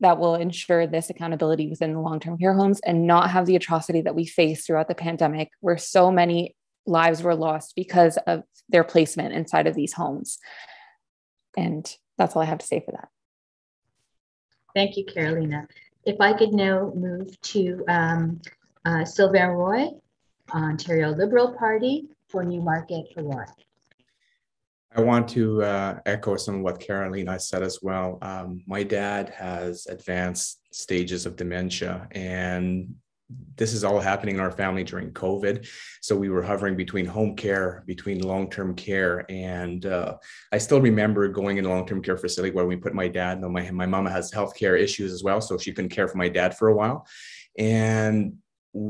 that will ensure this accountability within the long term care homes and not have the atrocity that we faced throughout the pandemic, where so many lives were lost because of their placement inside of these homes. And that's all I have to say for that. Thank you, Carolina. If I could now move to um, uh, Sylvain Roy, Ontario Liberal Party for Newmarket Aurora. I want to uh, echo some of what Carolina said as well. Um, my dad has advanced stages of dementia, and this is all happening in our family during COVID. So we were hovering between home care, between long term care. And uh, I still remember going in a long term care facility where we put my dad. My, my mama has health care issues as well. So she couldn't care for my dad for a while. And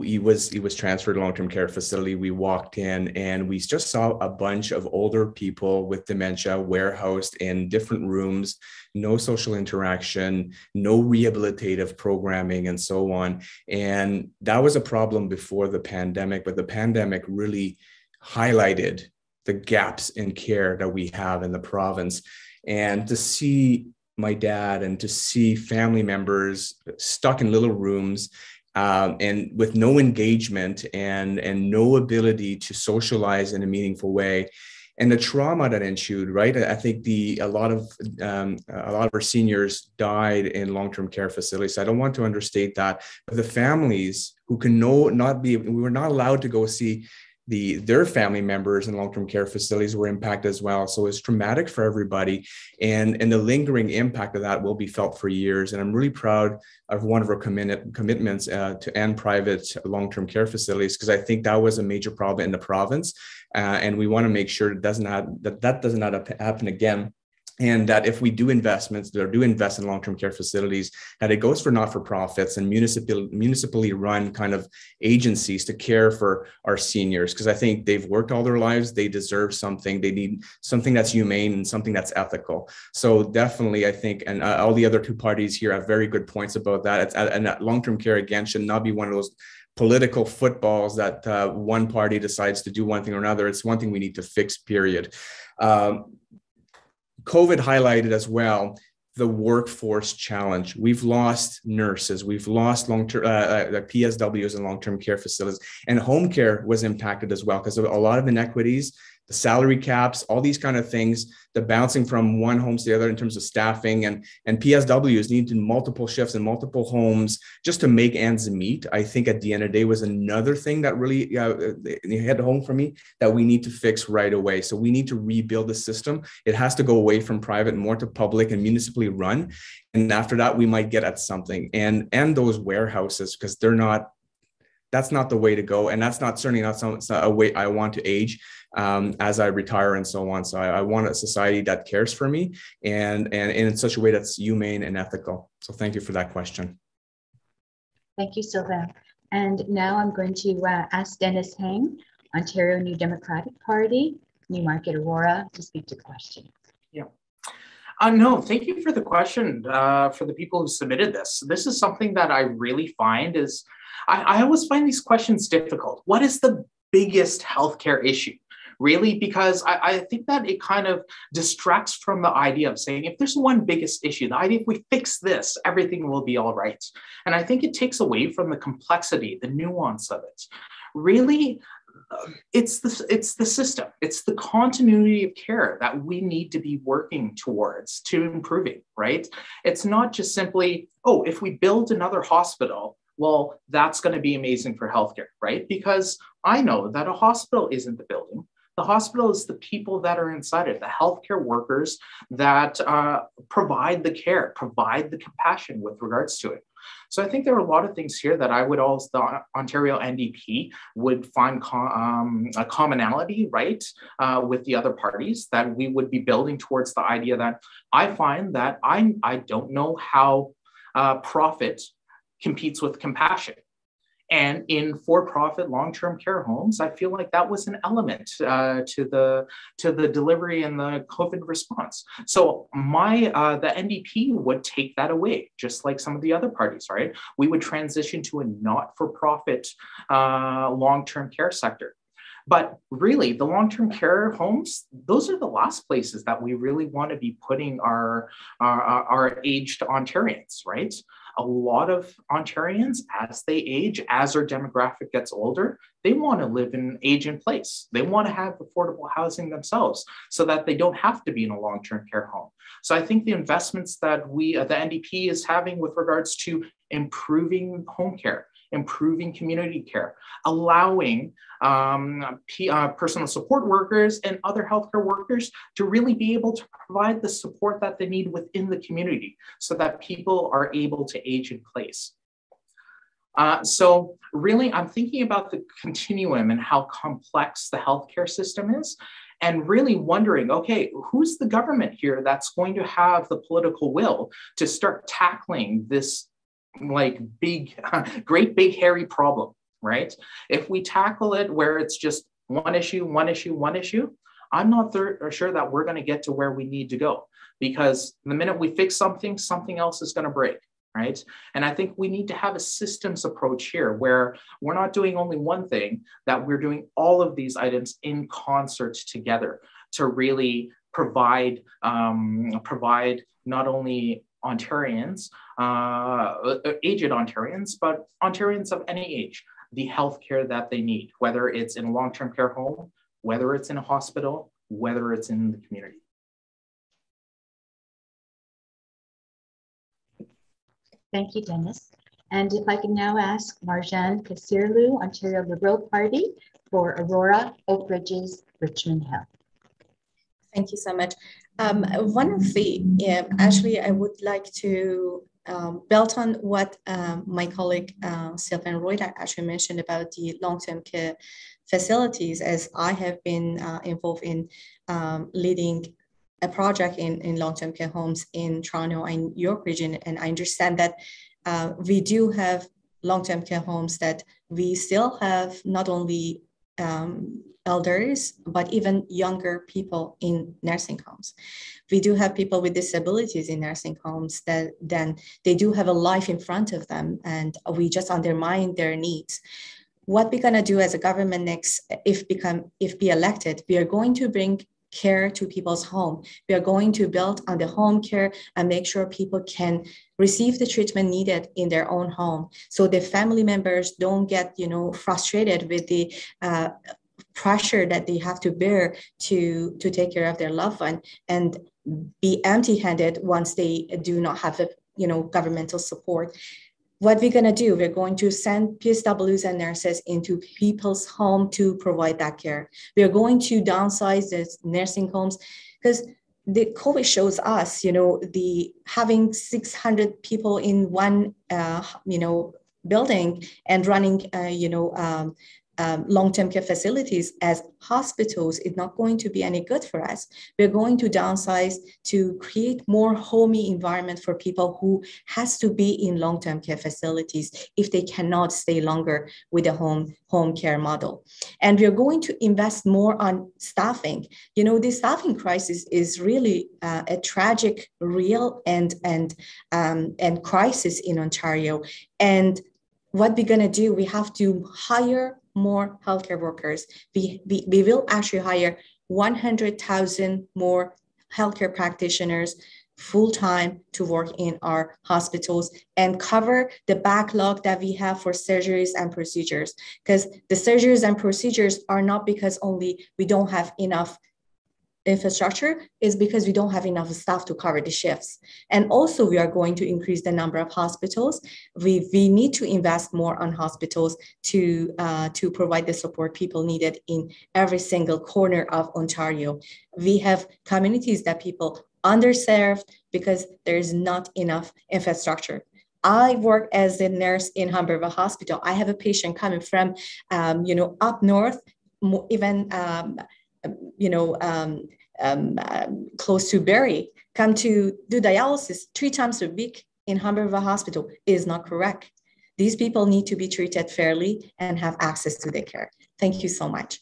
he was he was transferred to long-term care facility. We walked in and we just saw a bunch of older people with dementia warehoused in different rooms no social interaction no rehabilitative programming and so on. And that was a problem before the pandemic but the pandemic really highlighted the gaps in care that we have in the province. And to see my dad and to see family members stuck in little rooms um, and with no engagement and and no ability to socialize in a meaningful way. And the trauma that ensued right? I think the a lot of um, a lot of our seniors died in long-term care facilities. I don't want to understate that. But the families who can no not be we were not allowed to go see the their family members in long-term care facilities were impacted as well. So it's traumatic for everybody and and the lingering impact of that will be felt for years. And i'm really proud of one of our commit, commitments uh, to end private long-term care facilities because i think that was a major problem in the province uh, and we want to make sure it doesn't that that does not happen again and that if we do investments or do invest in long-term care facilities that it goes for not-for-profits and municipal municipally run kind of agencies to care for our seniors. Because i think they've worked all their lives they deserve something they need something that's humane and something that's ethical. So definitely i think and uh, all the other two parties here have very good points about that. It's, and that long-term care again should not be one of those political footballs that uh, one party decides to do one thing or another. It's one thing we need to fix period. Um, COVID highlighted as well the workforce challenge. We've lost nurses, we've lost long-term uh, uh, PSWs and long-term care facilities, and home care was impacted as well because a lot of inequities the salary caps, all these kind of things, the bouncing from one home to the other in terms of staffing and and PSWs need to multiple shifts and multiple homes just to make ends meet. I think at the end of the day was another thing that really uh, hit home for me that we need to fix right away. So we need to rebuild the system. It has to go away from private more to public and municipally run. And after that, we might get at something. And and those warehouses because they're not that's not the way to go. And that's not certainly not some a way i want to age um, as i retire and so on. So I, I, want a society that cares for me and, and in such a way that's humane and ethical. So thank you for that question. Thank you sylvain and now i'm going to uh, ask dennis Heng ontario new democratic party newmarket aurora to speak to the question uh, no, thank you for the question uh, for the people who submitted this. This is something that I really find is I, I always find these questions difficult. What is the biggest healthcare issue? really because I, I, think that it kind of distracts from the idea of saying if there's one biggest issue the idea if we fix this everything will be all right and i think it takes away from the complexity the nuance of it really it's the it's the system it's the continuity of care that we need to be working towards to improving right it's not just simply oh if we build another hospital well, that's going to be amazing for healthcare, right? Because I know that a hospital isn't the building. The hospital is the people that are inside it, the healthcare workers that uh, provide the care, provide the compassion with regards to it. So I think there are a lot of things here that I would also, the Ontario NDP would find um, a commonality, right, uh, with the other parties that we would be building towards the idea that I find that I, I don't know how uh, profit competes with compassion. And in for-profit long-term care homes, I feel like that was an element uh, to the to the delivery and the COVID response. So my uh, the NDP would take that away, just like some of the other parties. Right, we would transition to a not-for-profit uh, long-term care sector. But really, the long term care homes, those are the last places that we really want to be putting our, our, our aged Ontarians, right? A lot of Ontarians, as they age, as our demographic gets older, they want to live in age in place. They want to have affordable housing themselves so that they don't have to be in a long term care home. So I think the investments that we, uh, the NDP, is having with regards to improving home care, improving community care, allowing um, P, uh, personal support workers and other healthcare workers to really be able to provide the support that they need within the community so that people are able to age in place. Uh, so really, I'm thinking about the continuum and how complex the healthcare system is, and really wondering, okay, who's the government here that's going to have the political will to start tackling this like big, great big hairy problem, right? If we tackle it where it's just one issue, one issue, one issue, I'm not sure that we're going to get to where we need to go because the minute we fix something, something else is going to break right? And I think we need to have a systems approach here where we're not doing only one thing, that we're doing all of these items in concert together to really provide, um, provide not only Ontarians, uh, aged Ontarians, but Ontarians of any age, the healthcare that they need, whether it's in a long-term care home, whether it's in a hospital, whether it's in the community. Thank you, Dennis. And if I can now ask Marjan Kasirlou, Ontario Liberal Party for Aurora, Oak Ridges, Richmond Hill. Thank you so much. Um, one of the, yeah, actually, I would like to um, on what um, my colleague uh, Sylvain Roy actually mentioned about the long-term care facilities, as I have been uh, involved in um, leading a project in, in long-term care homes in Toronto and York region. And I understand that uh, we do have long-term care homes that we still have not only um, elders, but even younger people in nursing homes. We do have people with disabilities in nursing homes that then they do have a life in front of them and we just undermine their needs what we're to do as a government next if become if be elected we are going to bring care to people's home. We are going to build on the home care and make sure people can receive the treatment needed in their own home. So the family members don't get, you know, frustrated with the uh, pressure that they have to bear to to take care of their loved one and be empty-handed once they do not have the you know governmental support what we're going to do, we're going to send PSWs and nurses into people's home to provide that care. We are going to downsize the nursing homes because the COVID shows us, you know, the having 600 people in one, uh, you know, building and running, uh, you know, um, um, long-term care facilities as hospitals is not going to be any good for us. We're going to downsize to create more homey environment for people who has to be in long-term care facilities if they cannot stay longer with the home home care model. And we're going to invest more on staffing. You know, the staffing crisis is really uh, a tragic, real and and um, and crisis in Ontario. And what we're going to do, we have to hire more healthcare workers. We, we, we will actually hire 100,000 more healthcare practitioners full time to work in our hospitals and cover the backlog that we have for surgeries and procedures. Because the surgeries and procedures are not because only we don't have enough infrastructure is because we don't have enough staff to cover the shifts. And also we are going to increase the number of hospitals. We, we need to invest more on hospitals to, uh, to provide the support people needed in every single corner of Ontario. We have communities that people underserved because there is not enough infrastructure. I work as a nurse in Humber River Hospital. I have a patient coming from, um, you know, up north, even um, you know, um, um, um, close to Barrie, come to do dialysis three times a week in Humber River Hospital is not correct. These people need to be treated fairly and have access to their care. Thank you so much.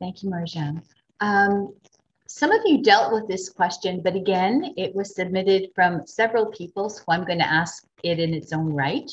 Thank you, Marjan. Um, some of you dealt with this question, but again, it was submitted from several people, so I'm going to ask it in its own right.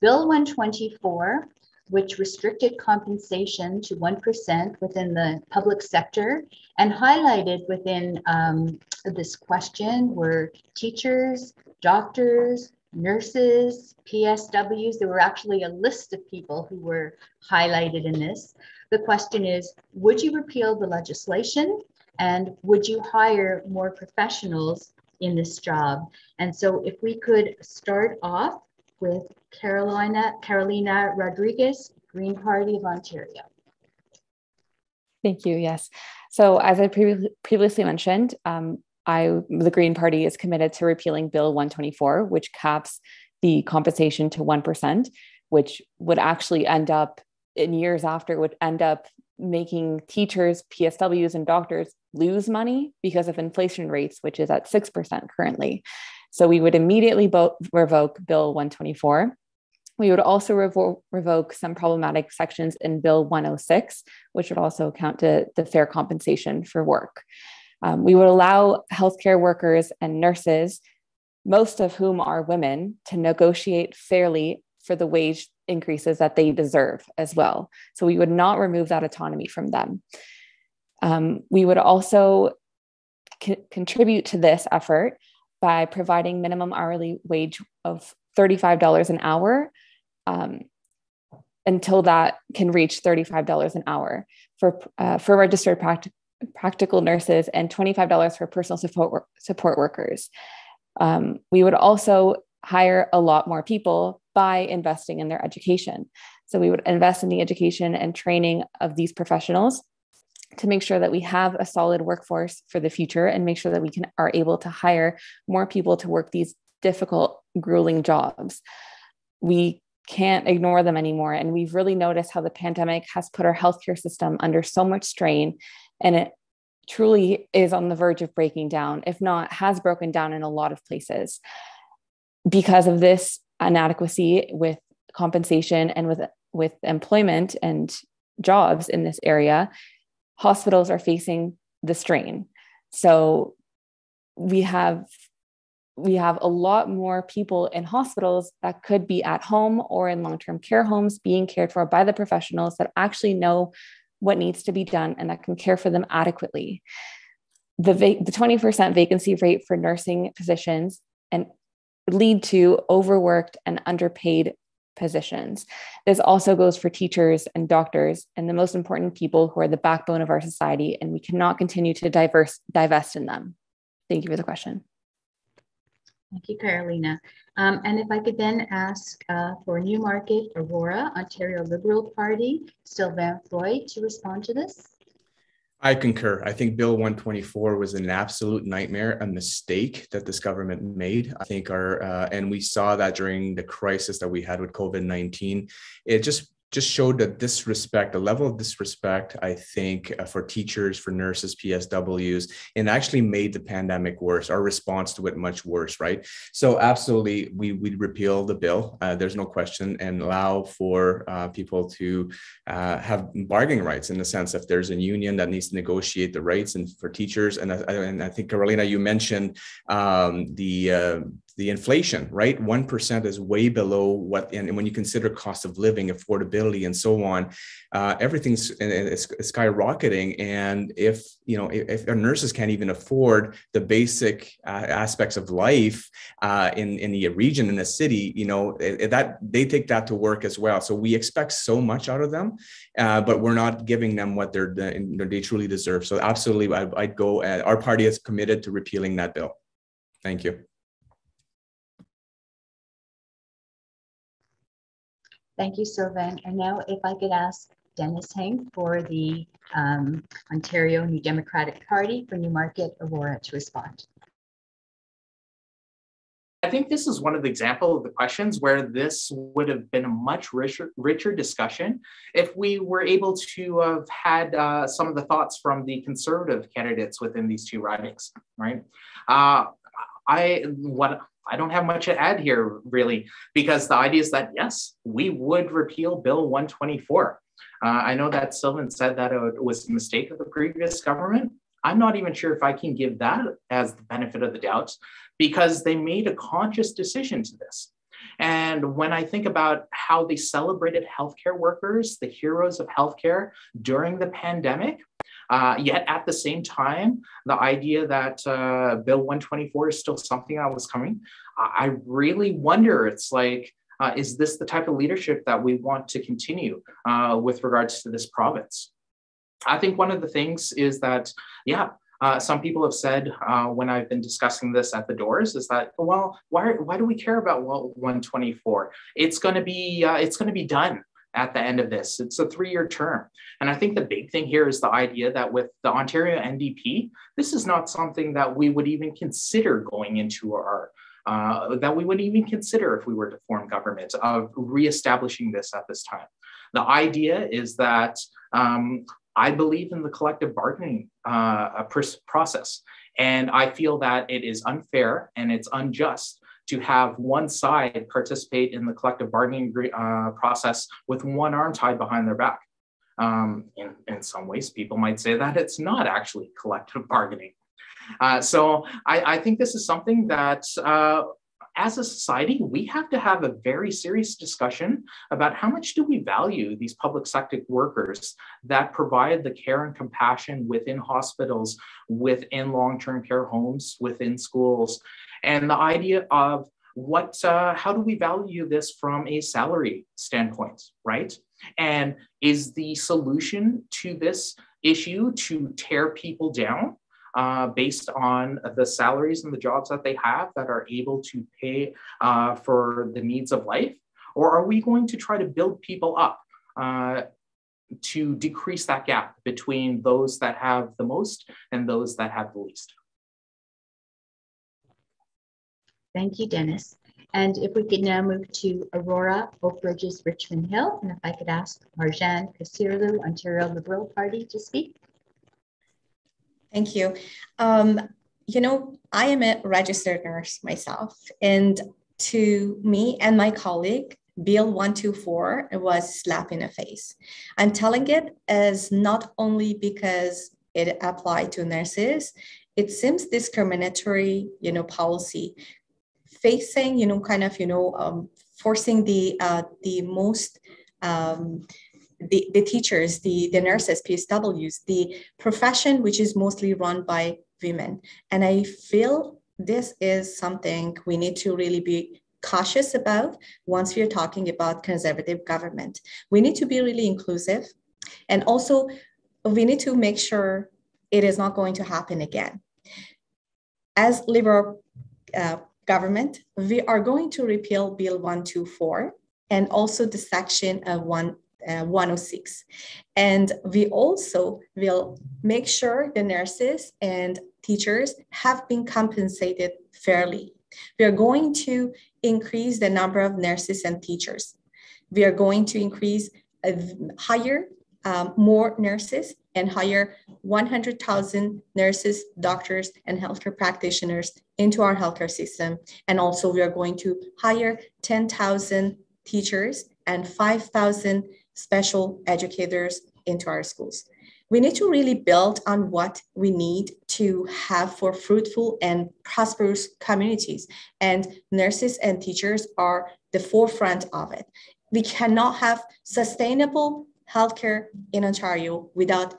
Bill 124 which restricted compensation to 1% within the public sector and highlighted within um, this question were teachers, doctors, nurses, PSWs. There were actually a list of people who were highlighted in this. The question is, would you repeal the legislation and would you hire more professionals in this job? And so if we could start off with Carolina, Carolina Rodriguez, Green Party of Ontario. Thank you. Yes. So, as I pre- previously mentioned, um, I, the Green Party is committed to repealing Bill 124, which caps the compensation to 1%, which would actually end up in years after, would end up making teachers, PSWs, and doctors lose money because of inflation rates, which is at 6% currently. So we would immediately bo- revoke Bill 124. We would also revo- revoke some problematic sections in Bill 106, which would also account to the fair compensation for work. Um, we would allow healthcare workers and nurses, most of whom are women, to negotiate fairly for the wage increases that they deserve as well. So we would not remove that autonomy from them. Um, we would also co- contribute to this effort by providing minimum hourly wage of $35 an hour um, until that can reach $35 an hour for, uh, for registered practic- practical nurses and $25 for personal support, support workers. Um, we would also hire a lot more people by investing in their education. So we would invest in the education and training of these professionals to make sure that we have a solid workforce for the future and make sure that we can are able to hire more people to work these difficult grueling jobs. We can't ignore them anymore. And we've really noticed how the pandemic has put our healthcare system under so much strain and it truly is on the verge of breaking down if not has broken down in a lot of places. Because of this inadequacy with compensation and with with employment and jobs in this area hospitals are facing the strain. So we have we have a lot more people in hospitals that could be at home or in long-term care homes being cared for by the professionals that actually know what needs to be done and that can care for them adequately. The, va- the 20% vacancy rate for nursing positions and lead to overworked and underpaid positions. This also goes for teachers and doctors and the most important people who are the backbone of our society, and we cannot continue to diverse, divest in them. Thank you for the question. Thank you, Carolina. Um, and if I could then ask uh, for Newmarket Aurora, Ontario Liberal Party, Sylvain Roy to respond to this. I concur. I think Bill 124 was an absolute nightmare, a mistake that this government made. I think our, uh, and we saw that during the crisis that we had with COVID 19. It just just showed the disrespect, a level of disrespect, I think, uh, for teachers, for nurses, PSWs, and actually made the pandemic worse, our response to it much worse, right? So, absolutely, we we repeal the bill. Uh, there's no question, and allow for uh, people to uh, have bargaining rights in the sense if there's a union that needs to negotiate the rights, and for teachers, and I, and I think Carolina, you mentioned um, the uh, the inflation, right? 1% is way below what, and when you consider cost of living, affordability, and so on, uh, everything's skyrocketing. And if, you know, if, our nurses can't even afford the basic uh, aspects of life uh, in, in the region, in the city, you know, it, that they take that to work as well. So we expect so much out of them, uh, but we're not giving them what they're, they truly deserve. So absolutely, I, I'd go, uh, our party is committed to repealing that bill. Thank you. Thank you, Sylvain. And now if I could ask Dennis Heng for the um, Ontario New Democratic Party for Newmarket Aurora to respond. I think this is one of the examples of the questions where this would have been a much richer, richer discussion if we were able to have had uh, some of the thoughts from the conservative candidates within these two ridings, right? Uh, I what I don't have much to add here, really, because the idea is that yes, we would repeal Bill 124. Uh, I know that Sylvain said that it was a mistake of the previous government. I'm not even sure if I can give that as the benefit of the doubt because they made a conscious decision to this. And when I think about how they celebrated healthcare workers, the heroes of healthcare during the pandemic, uh, yet at the same time, the idea that uh, Bill 124 is still something that was coming, I really wonder. It's like, uh, is this the type of leadership that we want to continue uh, with regards to this province? I think one of the things is that, yeah, Uh, some people have said uh, when I've been discussing this at the doors is that well why why do we care about 124? It's going to be uh, it's going to be done at the end of this. It's a three-year term, and I think the big thing here is the idea that with the Ontario NDP, this is not something that we would even consider going into our uh, that we would even consider if we were to form government of reestablishing this at this time. The idea is that um, I believe in the collective bargaining uh, process. And I feel that it is unfair and it's unjust to have one side participate in the collective bargaining uh, process with one arm tied behind their back. Um, in, in some ways, people might say that it's not actually collective bargaining. Uh, so I, I, think this is something that uh, as a society, we have to have a very serious discussion about how much do we value these public sector workers that provide the care and compassion within hospitals, within long-term care homes, within schools, and the idea of what, uh, how do we value this from a salary standpoint, right? And is the solution to this issue to tear people down? uh, based on the salaries and the jobs that they have that are able to pay uh, for the needs of life? Or are we going to try to build people up uh, to decrease that gap between those that have the most and those that have the least? Thank you, Dennis. And if we could now move to Aurora, Oak Ridges, Richmond Hill, and if I could ask Marjan Kasirlou, Ontario Liberal Party to speak. Thank you. Um, you know, I am a registered nurse myself, and to me and my colleague, Bill 124 was slap in the face. I'm telling it as not only because it applied to nurses, it seems discriminatory, you know, policy facing, you know, kind of, you know, um, forcing the uh, the most um, the, the teachers, the, the nurses, PSWs, the profession which is mostly run by women. And I feel this is something we need to really be cautious about once we are talking about conservative government. We need to be really inclusive. And also, we need to make sure it is not going to happen again. As Liberal uh, government, we are going to repeal Bill 124 and also the section of 1 uh, 106. And we also will make sure the nurses and teachers have been compensated fairly. We are going to increase the number of nurses and teachers. We are going to increase, uh, hire um, more nurses and hire 100,000 nurses, doctors, and healthcare practitioners into our healthcare system. And also, we are going to hire 10,000 teachers and 5,000 special educators into our schools. We need to really build on what we need to have for fruitful and prosperous communities. And nurses and teachers are the forefront of it. We cannot have sustainable healthcare in Ontario without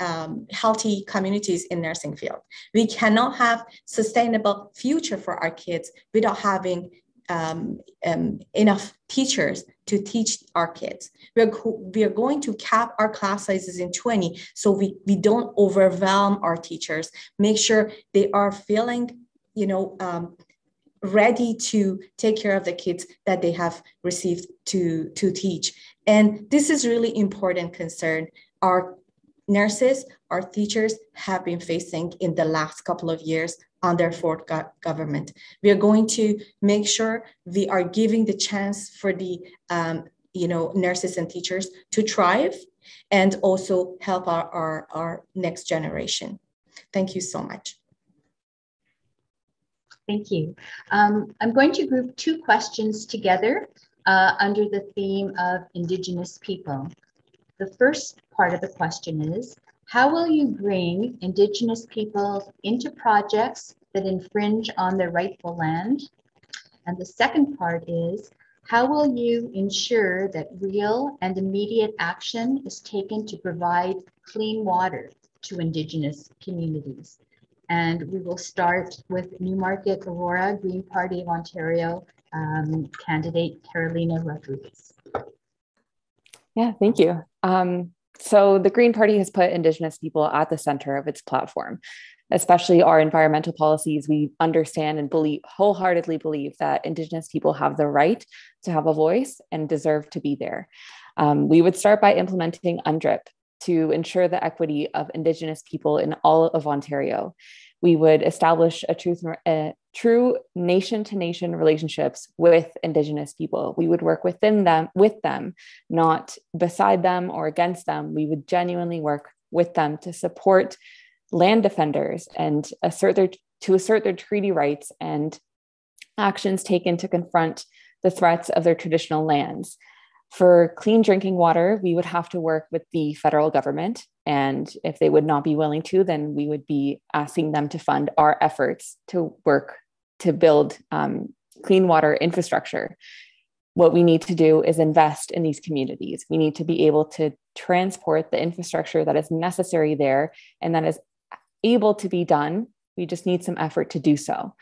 um, healthy communities in nursing field. We cannot have sustainable future for our kids without having um, um, enough teachers to teach our kids. We are, we are going to cap our class sizes in 20 so we, we don't overwhelm our teachers, make sure they are feeling, you know, um, ready to take care of the kids that they have received to, to teach. And this is really important concern. Our nurses, our teachers have been facing in the last couple of years under Ford government. We are going to make sure we are giving the chance for the um, you know nurses and teachers to thrive and also help our, our, our next generation. Thank you so much. Thank you. Um, I'm going to group two questions together uh, under the theme of Indigenous people. The first part of the question is, how will you bring Indigenous peoples into projects that infringe on their rightful land? And the second part is, how will you ensure that real and immediate action is taken to provide clean water to Indigenous communities? And we will start with Newmarket Aurora Green Party of Ontario um, candidate Carolina Rodriguez. Yeah, thank you. Um, so the Green Party has put Indigenous people at the center of its platform, especially our environmental policies. We understand and believe wholeheartedly believe that Indigenous people have the right to have a voice and deserve to be there. Um, we would start by implementing UNDRIP to ensure the equity of Indigenous people in all of Ontario. We would establish a truth, a true nation to nation relationships with indigenous people. We would work within them with them not beside them or against them. We would genuinely work with them to support land defenders and assert their to assert their treaty rights and actions taken to confront the threats of their traditional lands for clean drinking water, we would have to work with the federal government. And if they would not be willing to, then we would be asking them to fund our efforts to work to build um, clean water infrastructure. What we need to do is invest in these communities. We need to be able to transport the infrastructure that is necessary there and that is able to be done. We just need some effort to do so.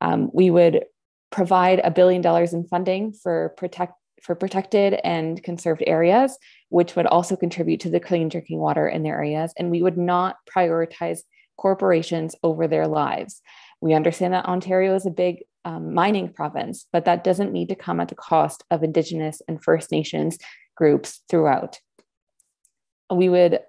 Um, we would provide a billion dollars in funding for protect for protected and conserved areas, which would also contribute to the clean drinking water in their areas. And we would not prioritize corporations over their lives. We understand that Ontario is a big um, mining province, but that doesn't need to come at the cost of Indigenous and First Nations groups throughout. We would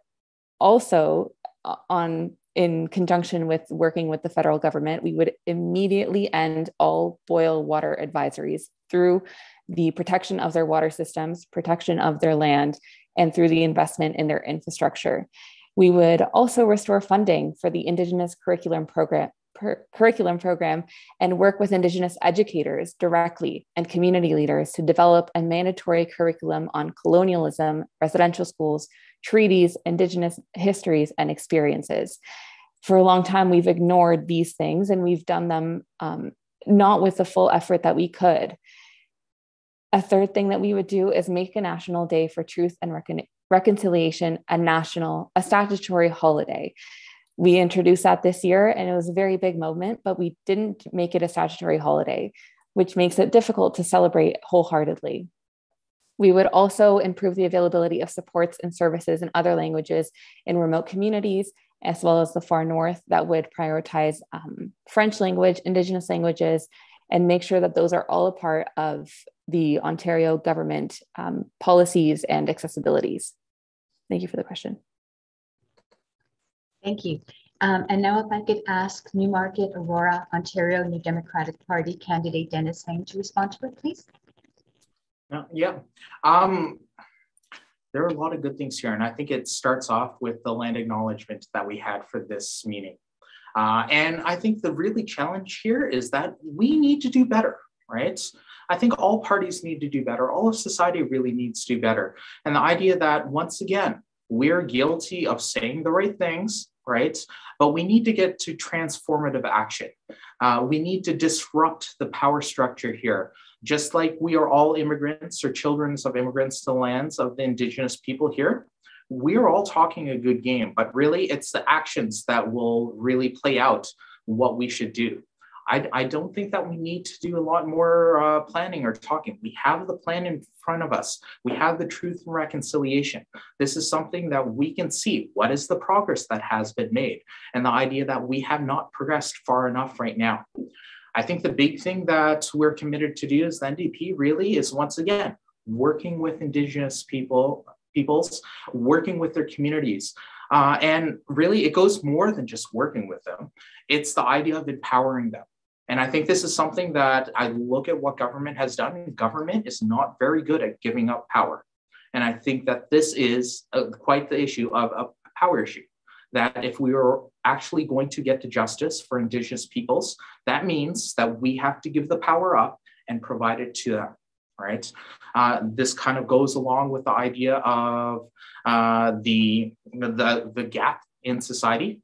also, uh, on in conjunction with working with the federal government, we would immediately end all boil water advisories through the protection of their water systems, protection of their land, and through the investment in their infrastructure. We would also restore funding for the Indigenous curriculum program, per, curriculum program and work with Indigenous educators directly and community leaders to develop a mandatory curriculum on colonialism, residential schools, treaties, Indigenous histories, and experiences. For a long time, we've ignored these things and we've done them um, not with the full effort that we could. A third thing that we would do is make a national day for truth and recon- reconciliation a national, a statutory holiday we introduced that this year and it was a very big moment, but we didn't make it a statutory holiday, which makes it difficult to celebrate wholeheartedly. We would also improve the availability of supports and services in other languages in remote communities, as well as the far north, that would prioritize um, French language, Indigenous languages, and make sure that those are all a part of the Ontario government um, policies and accessibilities. Thank you for the question. Thank you. Um, and now if I could ask Newmarket, Aurora, Ontario New Democratic Party candidate Dennis Heng to respond to it, please. Uh, yeah. Um, there are a lot of good things here. And I think it starts off with the land acknowledgement that we had for this meeting. Uh, and I think the really challenge here is that we need to do better, right? I think all parties need to do better. All of society really needs to do better. And the idea that, once again, we're guilty of saying the right things, right? But we need to get to transformative action. Uh, we need to disrupt the power structure here. Just like we are all immigrants or children of immigrants to lands of the indigenous people here, we're all talking a good game, but really it's the actions that will really play out what we should do. I, I don't think that we need to do a lot more uh, planning or talking. We have the plan in front of us. We have the truth and reconciliation. This is something that we can see. What is the progress that has been made? And the idea that we have not progressed far enough right now. I think the big thing that we're committed to do as the NDP really is once again working with Indigenous people, peoples, working with their communities. Uh, and really, it goes more than just working with them. It's the idea of empowering them. And I think this is something that I look at what government has done. Government is not very good at giving up power. And I think that this is a, quite the issue of a power issue. That if we are actually going to get to justice for Indigenous peoples, that means that we have to give the power up and provide it to them. Right. Uh, this kind of goes along with the idea of uh, the, the the gap in society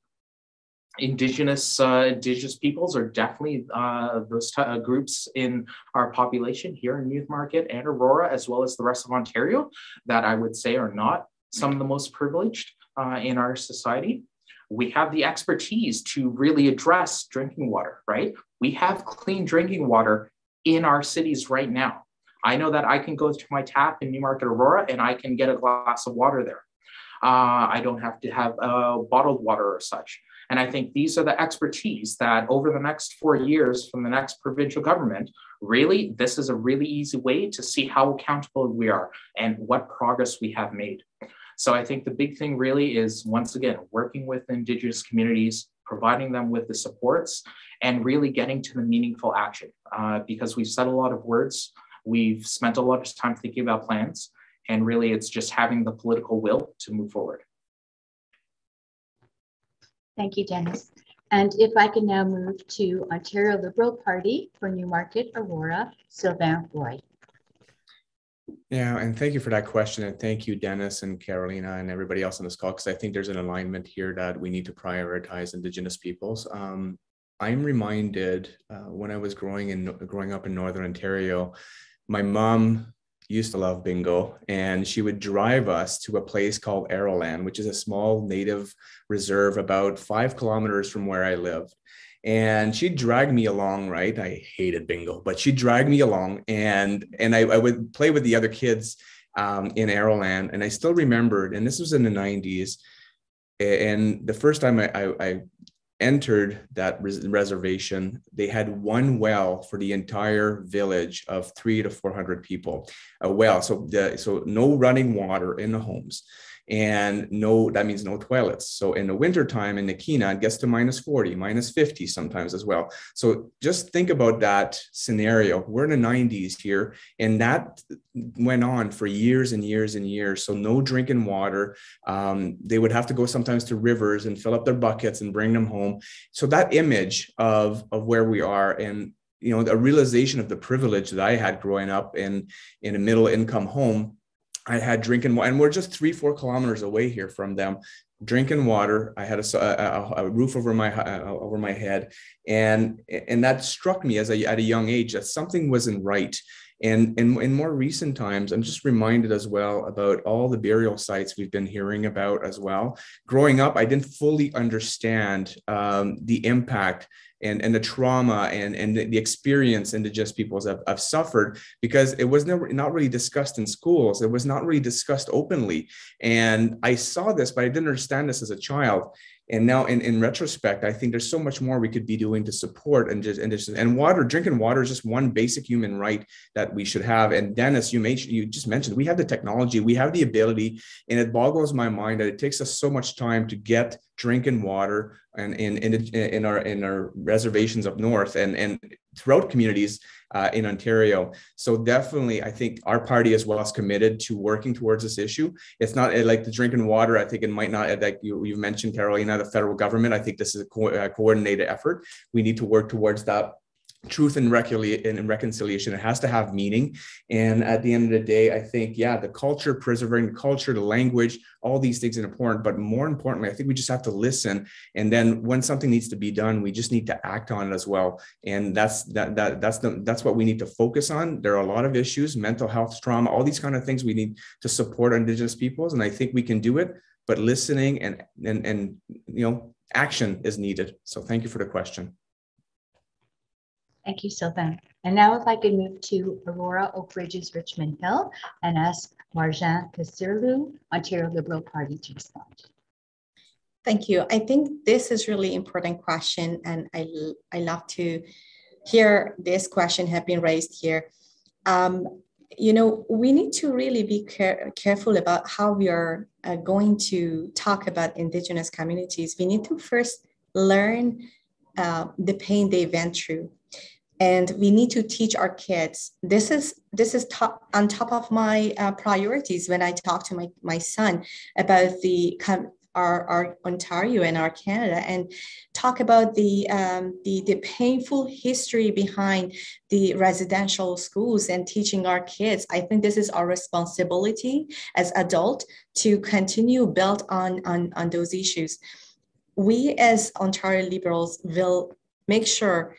indigenous uh, indigenous peoples are definitely uh, those t- uh, groups in our population here in Newmarket and Aurora, as well as the rest of Ontario, that I would say are not some of the most privileged uh, in our society. We have the expertise to really address drinking water, right? We have clean drinking water in our cities right now. I know that I can go to my tap in Newmarket, Aurora, and I can get a glass of water there. Uh, I don't have to have bottled water or such. And I think these are the expertise that over the next four years from the next provincial government, really, this is a really easy way to see how accountable we are and what progress we have made. So I think the big thing really is, once again, working with Indigenous communities, providing them with the supports, and really getting to the meaningful action. Uh, because we've said a lot of words, we've spent a lot of time thinking about plans, and really it's just having the political will to move forward. Thank you, Dennis. And if I can now move to Ontario Liberal Party for Newmarket Aurora, Sylvain Roy. Yeah, and thank you for that question. And thank you, Dennis and Carolina and everybody else on this call, because I think there's an alignment here that we need to prioritize Indigenous peoples. Um, I'm reminded uh, when I was growing in growing up in Northern Ontario, my mom used to love bingo and she would drive us to a place called Aroland, which is a small native reserve about five kilometers from where I lived. And she'd drag me along, right? I hated bingo, but she'd drag me along and and I, I would play with the other kids um, in Aroland. And I still remembered, and this was in the 90s. And the first time I, I, I entered that res- reservation, they had one well for the entire village of three to 400 people. A well, so the, so no running water in the homes and no that means no toilets. So in the wintertime in the Nakina it gets to minus 40 minus 50 sometimes as well. So just think about that scenario. We're in the 90s here and that went on for years and years and years. So no drinking water. Um, they would have to go sometimes to rivers and fill up their buckets and bring them home. So that image of of where we are and you know a realization of the privilege that i had growing up in in a middle income home I had drinking water, and we're just three, four kilometers away here from them. Drinking water. I had a, a, a roof over my uh, over my head, and and that struck me as a, at a young age that something wasn't right. And in, more recent times, I'm just reminded as well about all the burial sites we've been hearing about as well. Growing up, I didn't fully understand um, the impact and, and the trauma and, and the, the experience indigenous peoples have, have suffered because it was never not really discussed in schools. It was not really discussed openly. And I saw this, but I didn't understand this as a child and now in, in retrospect i think there's so much more we could be doing to support and just and just and water drinking water is just one basic human right that we should have. And dennis you made you just mentioned we have the technology we have the ability and it boggles my mind that it takes us so much time to get drinking water and in, in, in our in our reservations up north and and throughout communities uh, in Ontario. So definitely, I think our party as well is committed to working towards this issue. It's not like the drinking water. I think it might not like you, you mentioned, Carolina, the federal government. I think this is a, co- a coordinated effort. We need to work towards that truth and, reconciliation. It has to have meaning. And at the end of the day i think yeah the culture preserving the culture the language all these things are important. But more importantly i think we just have to listen. And then when something needs to be done we just need to act on it as well. And that's that, that that's the that's what we need to focus on. There are a lot of issues mental health trauma all these kind of things we need to support indigenous peoples. And i think we can do it. But listening and and and you know action is needed. So thank you for the question Thank you, Sylvain. And now if I could move to Aurora Oak Ridges Richmond Hill and ask Marjan Kasirlou, Ontario Liberal Party to respond. Thank you. I think this is really important question and I, I love to hear this question have been raised here. Um, you know, we need to really be care- careful about how we are uh, going to talk about Indigenous communities. We need to first learn uh, the pain they went through and we need to teach our kids. This is this is top on top of my uh, priorities when i talk to my, my son about the our, our ontario and our canada and talk about the, um, the the painful history behind the residential schools and teaching our kids. I think this is our responsibility as adult to continue build on on, on those issues. We as ontario liberals will make sure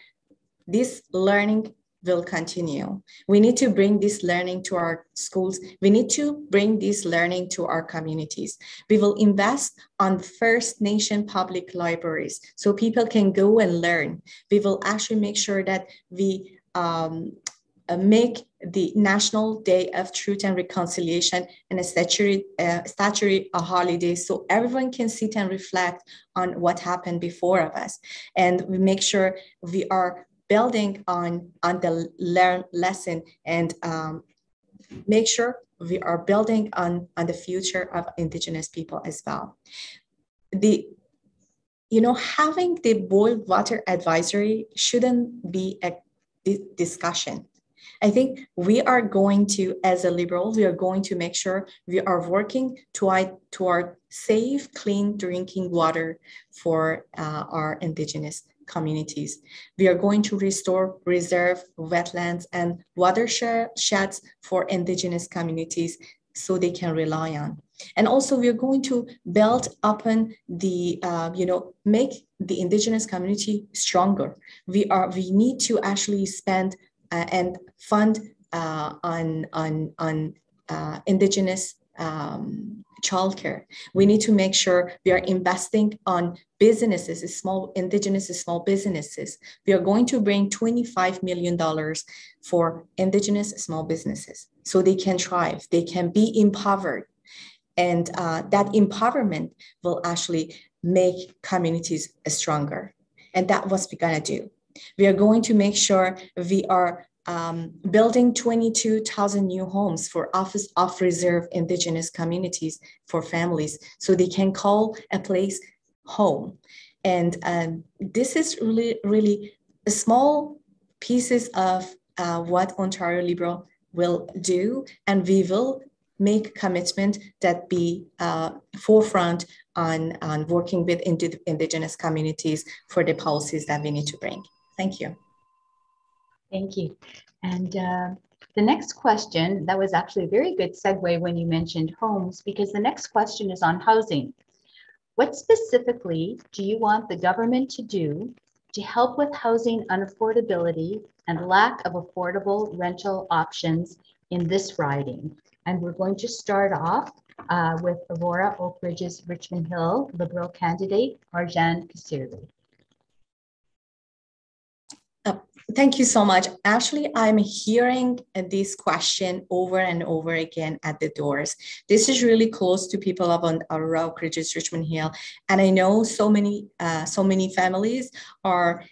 this learning will continue. We need to bring this learning to our schools. We need to bring this learning to our communities. We will invest on First Nation public libraries so people can go and learn. We will actually make sure that we um, uh, make the National Day of Truth and Reconciliation and a statutory, uh, statutory a holiday so everyone can sit and reflect on what happened before of us. And we make sure we are building on, on the learn lesson and um, make sure we are building on, on the future of Indigenous people as well. The you know, having the boiled water advisory shouldn't be a discussion. I think we are going to, as a liberal, we are going to make sure we are working toward, toward safe, clean drinking water for uh, our indigenous communities. We are going to restore reserve wetlands and watersheds for indigenous communities so they can rely on. And also we're going to build upon the, uh, you know, make the indigenous community stronger. We are, we need to actually spend uh, and fund uh, on, on, on uh, indigenous um, childcare. We need to make sure we are investing on businesses, small indigenous small businesses. We are going to bring $25 million for indigenous small businesses so they can thrive, they can be empowered. And uh, that empowerment will actually make communities stronger. And that's what we're gonna do. We are going to make sure we are um, building 22,000 new homes for office off reserve indigenous communities for families so they can call a place home. And um, this is really, really small pieces of uh, what Ontario Liberal will do, and we will make commitment that be uh, forefront on, on working with indigenous communities for the policies that we need to bring. Thank you. Thank you. And uh, the next question, that was actually a very good segue when you mentioned homes, because the next question is on housing. What specifically do you want the government to do to help with housing unaffordability and lack of affordable rental options in this riding? And we're going to start off uh, with Aurora Oak Ridges Richmond Hill Liberal candidate, Marjan Kasirlou. Thank you so much. Actually, I'm hearing this question over and over again at the doors. This is really close to people up on Aurora Oak Ridges, Richmond Hill, and I know so many, uh, so many families are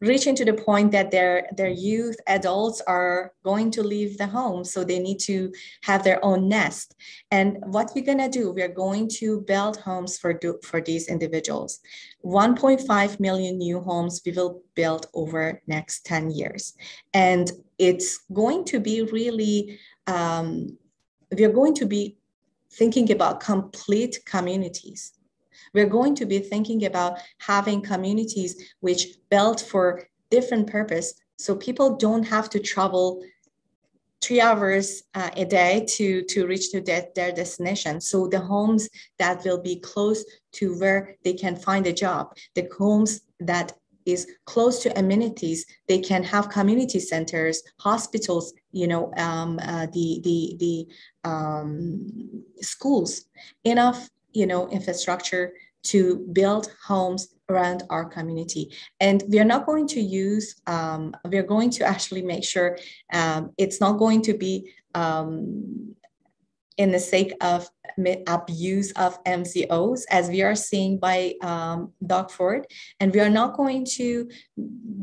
reaching to the point that their their youth adults are going to leave the home. So they need to have their own nest. And what we're going to do we're going to build homes for do, for these individuals. 1.5 million new homes we will build over next 10 years. And it's going to be really um, we're going to be thinking about complete communities we're going to be thinking about having communities which built for different purpose. So people don't have to travel three hours uh, a day to, to reach to their, their destination. So the homes that will be close to where they can find a job, the homes that is close to amenities, they can have community centers, hospitals, you know, um, uh, the the the um, schools, enough you know, infrastructure to build homes around our community. And we are not going to use, um, we are going to actually make sure um, it's not going to be um, in the sake of abuse of MZOs, as we are seeing by um, Ford. And we are not going to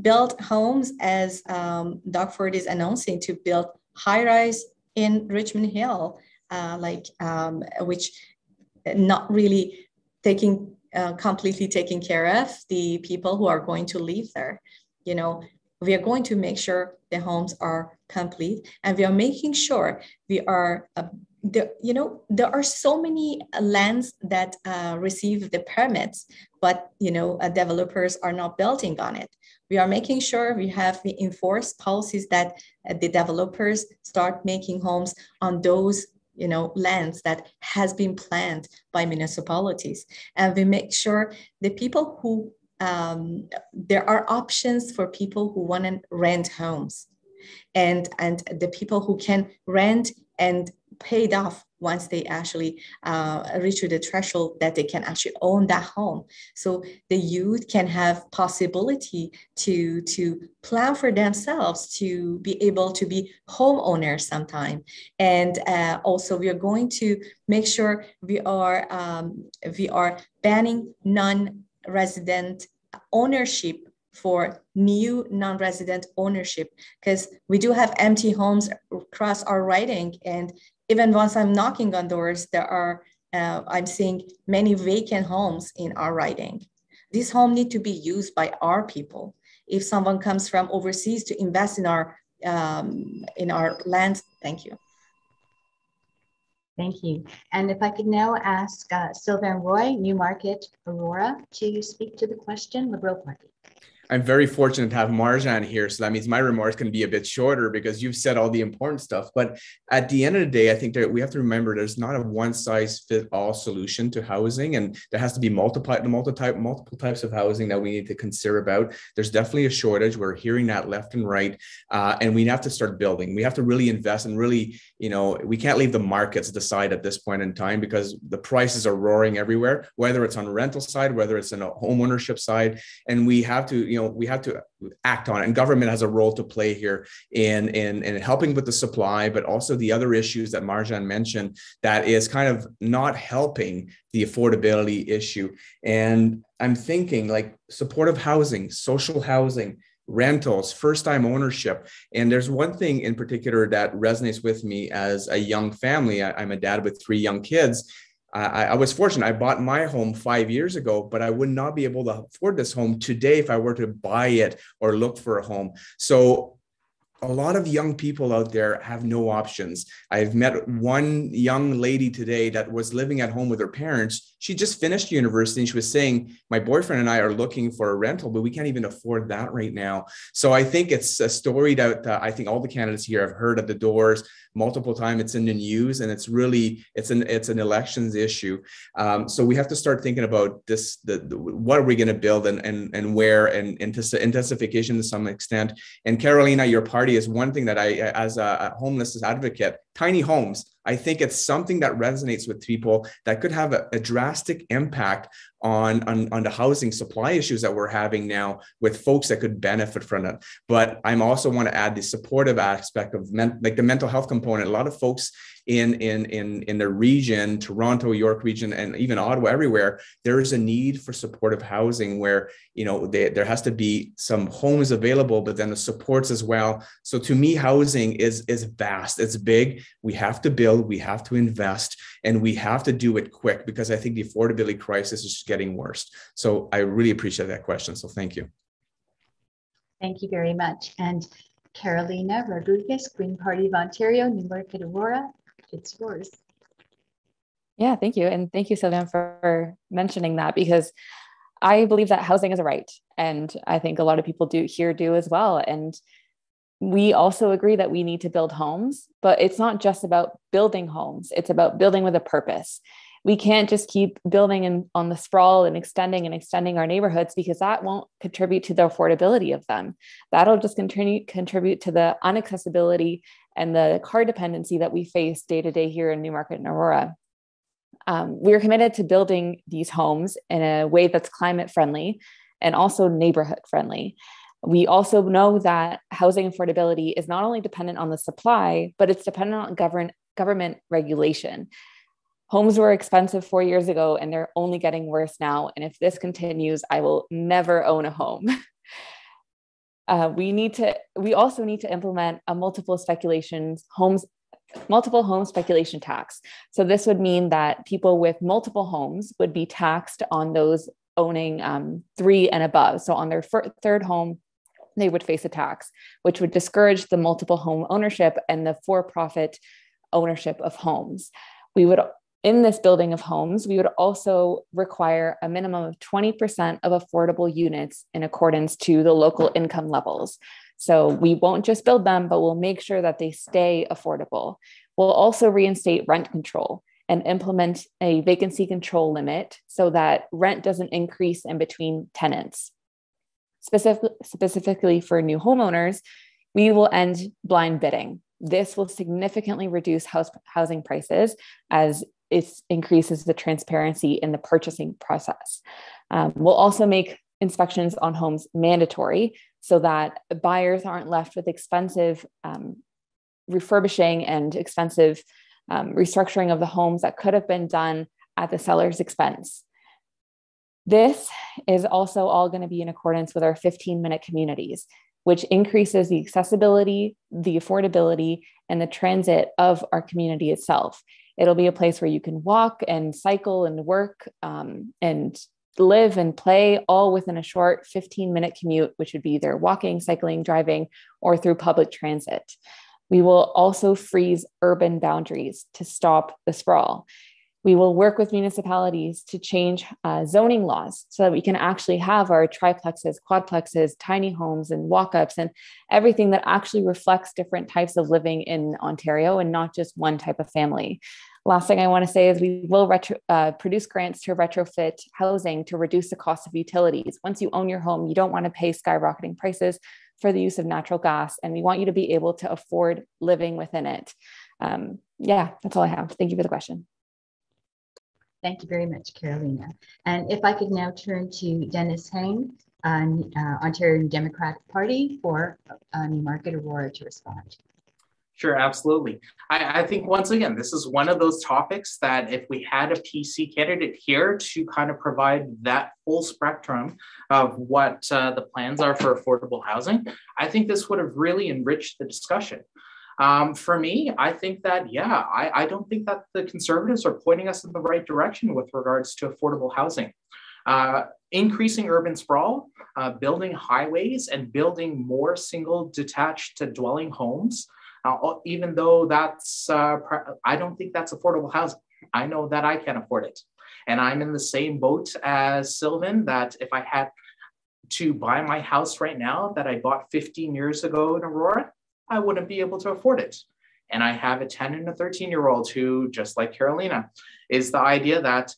build homes as um, Ford is announcing to build high rise in Richmond Hill, uh, like um, which not really taking uh, completely taking care of the people who are going to live there. You know, we are going to make sure the homes are complete and we are making sure we are uh, you know there are so many lands that uh, receive the permits but you know uh, developers are not building on it we are making sure we have enforced policies that uh, the developers start making homes on those you know lands that has been planned by municipalities. And we make sure the people who um, there are options for people who want to rent homes. And and the people who can rent and paid off once they actually uh, reach the threshold that they can actually own that home. So the youth can have possibility to, to plan for themselves to be able to be homeowners sometime. And uh, also we are going to make sure we are, um, we are banning non-resident ownership for new non-resident ownership because we do have empty homes across our writing and even once i'm knocking on doors there are uh, i'm seeing many vacant homes in our riding these homes need to be used by our people if someone comes from overseas to invest in our um, in our lands thank you Thank you. And if I could now ask uh, Sylvain Roy, Newmarket Aurora, to speak to the question, Liberal Party. I'm very fortunate to have Marjan here. So that means my remarks can be a bit shorter because you've said all the important stuff. But at the end of the day, I think that we have to remember there's not a one size fit all solution to housing. And there has to be multiple, multiple, multiple types of housing that we need to consider about. There's definitely a shortage. We're hearing that left and right. Uh, and we have to start building. We have to really invest and really, you know, we can't leave the markets decide at this point in time because the prices are roaring everywhere, whether it's on rental side, whether it's in a home ownership side. And we have to, you know, we have to act on it. And government has a role to play here in, in, in helping with the supply, but also the other issues that Marjan mentioned that is kind of not helping the affordability issue. And I'm thinking like supportive housing, social housing, rentals, first time ownership. And there's one thing in particular that resonates with me as a young family. I, am a dad with three young kids. I, I, was fortunate. I bought my home five years ago, but I would not be able to afford this home today if I were to buy it or look for a home. So a lot of young people out there have no options. I've met one young lady today that was living at home with her parents. She just finished university and she was saying, My boyfriend and I are looking for a rental, but we can't even afford that right now. So I think it's a story that uh, I think all the candidates here have heard at the doors multiple times. It's in the news and it's really it's an it's an elections issue. Um, so we have to start thinking about this the, the what are we going to build and and and where and intensification to some extent. And Carolina, your party is one thing that I as a homelessness advocate, tiny homes I think it's something that resonates with people that could have a, a drastic impact on, on, on the housing supply issues that we're having now with folks that could benefit from it. But I'm also want to add the supportive aspect of men, like the mental health component. A lot of folks in in in in the region, Toronto, York region, and even Ottawa, everywhere, there is a need for supportive housing where you know they, there has to be some homes available, but then the supports as well. So to me, housing is is vast. It's big. We have to build. We have to invest, and we have to do it quick because I think the affordability crisis is getting worse. So I really appreciate that question. So thank you. Thank you very much. And Carolina Rodriguez, Green Party of Ontario, Newmarket Aurora, it's yours. Yeah, thank you. And thank you, Sylvain, for mentioning that because I believe that housing is a right. And I think a lot of people do here do as well. And we also agree that we need to build homes, but it's not just about building homes, it's about building with a purpose. We can't just keep building in, on the sprawl and extending and extending our neighborhoods because that won't contribute to the affordability of them. That'll just continue contribute to the unaccessibility and the car dependency that we face day to day here in Newmarket and Aurora. Um, we are committed to building these homes in a way that's climate friendly and also neighborhood friendly. We also know that housing affordability is not only dependent on the supply, but it's dependent on govern- government regulation. Homes were expensive four years ago and they're only getting worse now. And if this continues, I will never own a home. Uh, we need to we also need to implement a multiple speculations homes multiple home speculation tax. So this would mean that people with multiple homes would be taxed on those owning um, three and above. So on their fir- third home they would face a tax which would discourage the multiple home ownership and the for-profit ownership of homes. We would in this building of homes, we would also require a minimum of 20% of affordable units in accordance to the local income levels. So we won't just build them, but we'll make sure that they stay affordable. We'll also reinstate rent control and implement a vacancy control limit so that rent doesn't increase in between tenants. Specific, specifically for new homeowners, we will end blind bidding this will significantly reduce house, housing prices as it increases the transparency in the purchasing process. Um, we'll also make inspections on homes mandatory so that buyers aren't left with expensive um, refurbishing and expensive um, restructuring of the homes that could have been done at the seller's expense. This is also all going to be in accordance with our 15 minute communities, which increases the accessibility, the affordability, and the transit of our community itself. It'll be a place where you can walk and cycle and work um, and live and play all within a short 15 minute commute, which would be either walking, cycling, driving, or through public transit. We will also freeze urban boundaries to stop the sprawl. We will work with municipalities to change uh, zoning laws so that we can actually have our triplexes, quadplexes, tiny homes, and walk ups, and everything that actually reflects different types of living in Ontario and not just one type of family. Last thing I want to say is we will retro, uh, produce grants to retrofit housing to reduce the cost of utilities. Once you own your home, you don't want to pay skyrocketing prices for the use of natural gas, and we want you to be able to afford living within it. Um, yeah, that's all I have. Thank you for the question. Thank you very much, Carolina. And if I could now turn to Dennis Heng, uh, Ontario Democratic Party for uh, Newmarket Aurora to respond. Sure, absolutely. I, I, think once again, this is one of those topics that if we had a PC candidate here to kind of provide that full spectrum of what uh, the plans are for affordable housing, I think this would have really enriched the discussion. Um, for me, I think that, yeah, I, I don't think that the conservatives are pointing us in the right direction with regards to affordable housing. Uh, increasing urban sprawl, uh, building highways, and building more single detached dwelling homes, uh, even though that's, uh, I don't think that's affordable housing. I know that I can't afford it. And I'm in the same boat as Sylvain that if I had to buy my house right now that I bought 15 years ago in Aurora, I wouldn't be able to afford it. And I have a 10 and a 13 year old who, just like Carolina, is the idea that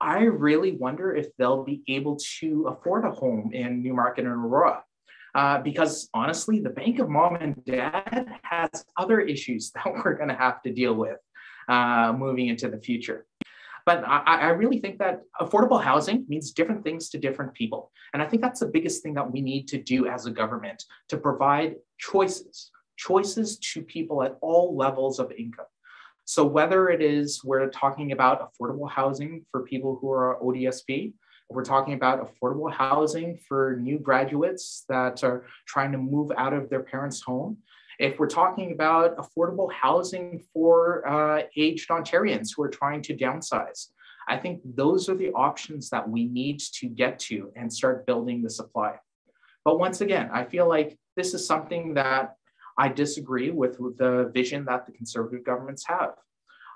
I really wonder if they'll be able to afford a home in Newmarket and Aurora. Uh, because honestly, the bank of mom and dad has other issues that we're going to have to deal with uh, moving into the future. But I, I, really think that affordable housing means different things to different people. And I think that's the biggest thing that we need to do as a government to provide choices choices to people at all levels of income. So whether it is we're talking about affordable housing for people who are ODSP, we're talking about affordable housing for new graduates that are trying to move out of their parents' home. If we're talking about affordable housing for uh, aged Ontarians who are trying to downsize, I think those are the options that we need to get to and start building the supply. But once again, I feel like this is something that I disagree with, the vision that the conservative governments have.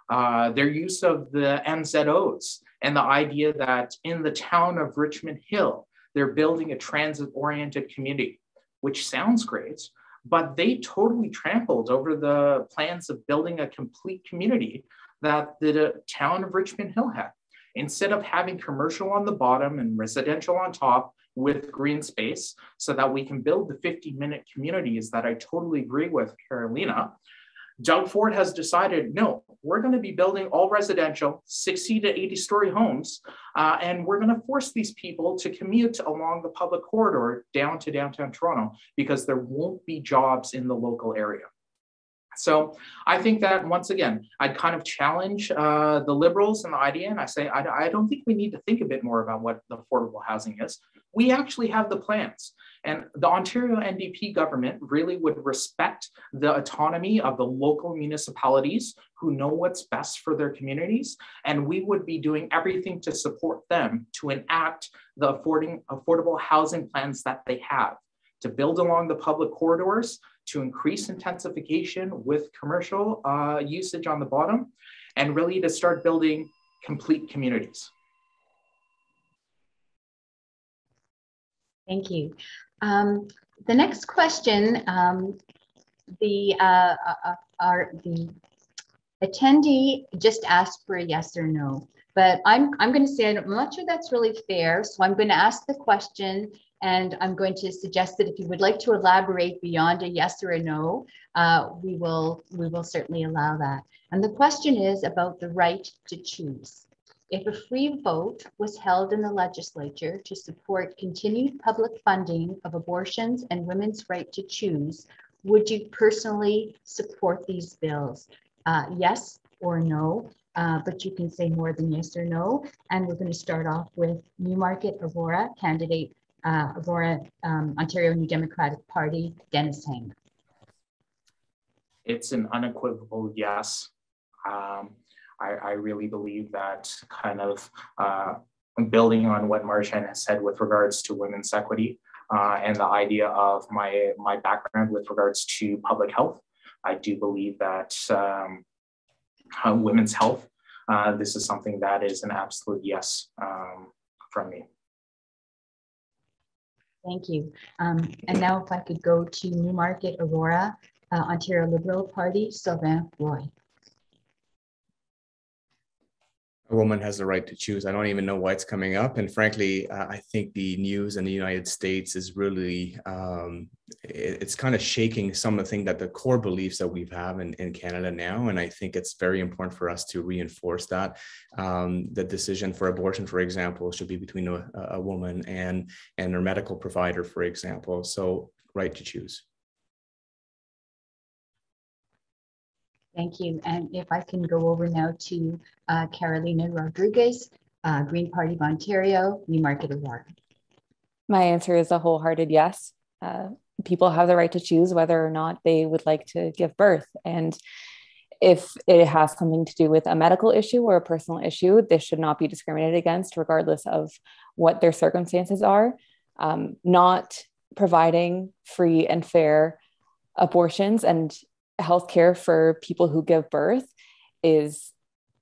Uh, their use of the MZOs and the idea that in the town of Richmond Hill, they're building a transit oriented community, which sounds great, but they totally trampled over the plans of building a complete community that the town of Richmond Hill had. Instead of having commercial on the bottom and residential on top, with green space so that we can build the 50 minute communities that I totally agree with Carolina. Doug Ford has decided no, we're going to be building all residential 60 to 80 story homes, uh, and we're going to force these people to commute along the public corridor down to downtown Toronto because there won't be jobs in the local area. So I think that once again, I'd kind of challenge uh, the liberals and the and I say, I, I, don't think we need to think a bit more about what the affordable housing is. We actually have the plans. And the Ontario NDP government really would respect the autonomy of the local municipalities who know what's best for their communities. And we would be doing everything to support them to enact the affording, affordable housing plans that they have to build along the public corridors, to increase intensification with commercial uh, usage on the bottom, and really to start building complete communities. Thank you. Um, the next question, um, the uh, uh, uh the attendee just asked for a yes or no, but I'm I'm going to say I'm not sure that's really fair. So I'm going to ask the question And I'm going to suggest that if you would like to elaborate beyond a yes or a no, uh, we will we will certainly allow that. And the question is about the right to choose. If a free vote was held in the legislature to support continued public funding of abortions and women's right to choose, would you personally support these bills? Uh, yes or no? uh, but you can say more than yes or no. And we're going to start off with Newmarket Aurora candidate, uh, Aurora um, Ontario New Democratic Party, Dennis Heng. It's an unequivocal yes. Um, I, I, really believe that kind of uh, building on what Marjan has said with regards to women's equity uh, and the idea of my, my background with regards to public health, I do believe that um, uh, women's health, uh, this is something that is an absolute yes um, from me. Thank you. Um, and now if I could go to Newmarket Aurora, uh, Ontario Liberal Party, Sylvain Roy a woman has the right to choose. I don't even know why it's coming up. And frankly, uh, I think the news in the United States is really, um, it, it's kind of shaking some of the things that the core beliefs that we have in, in Canada now. And I think it's very important for us to reinforce that. Um, the decision for abortion, for example, should be between a, a woman and, and her medical provider, for example. So right to choose. Thank you. And if I can go over now to uh, Carolina Rodriguez, uh, Green Party of Ontario, Newmarket Aurora. My answer is a wholehearted yes. Uh, people have the right to choose whether or not they would like to give birth. And if it has something to do with a medical issue or a personal issue, this should not be discriminated against, regardless of what their circumstances are. Um, not providing free and fair abortions and healthcare for people who give birth is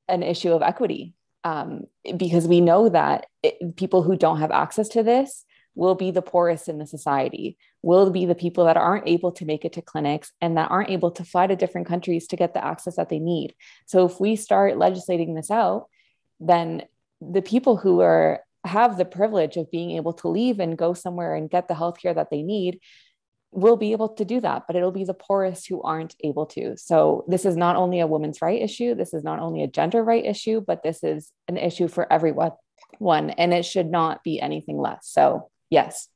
an issue of equity um, because we know that it, people who don't have access to this will be the poorest in the society will be the people that aren't able to make it to clinics and that aren't able to fly to different countries to get the access that they need. So if we start legislating this out then the people who are have the privilege of being able to leave and go somewhere and get the healthcare that they need will be able to do that, but it'll be the poorest who aren't able to. So this is not only a women's right issue, this is not only a gender right issue, but this is an issue for everyone. One, and it should not be anything less. So, yes.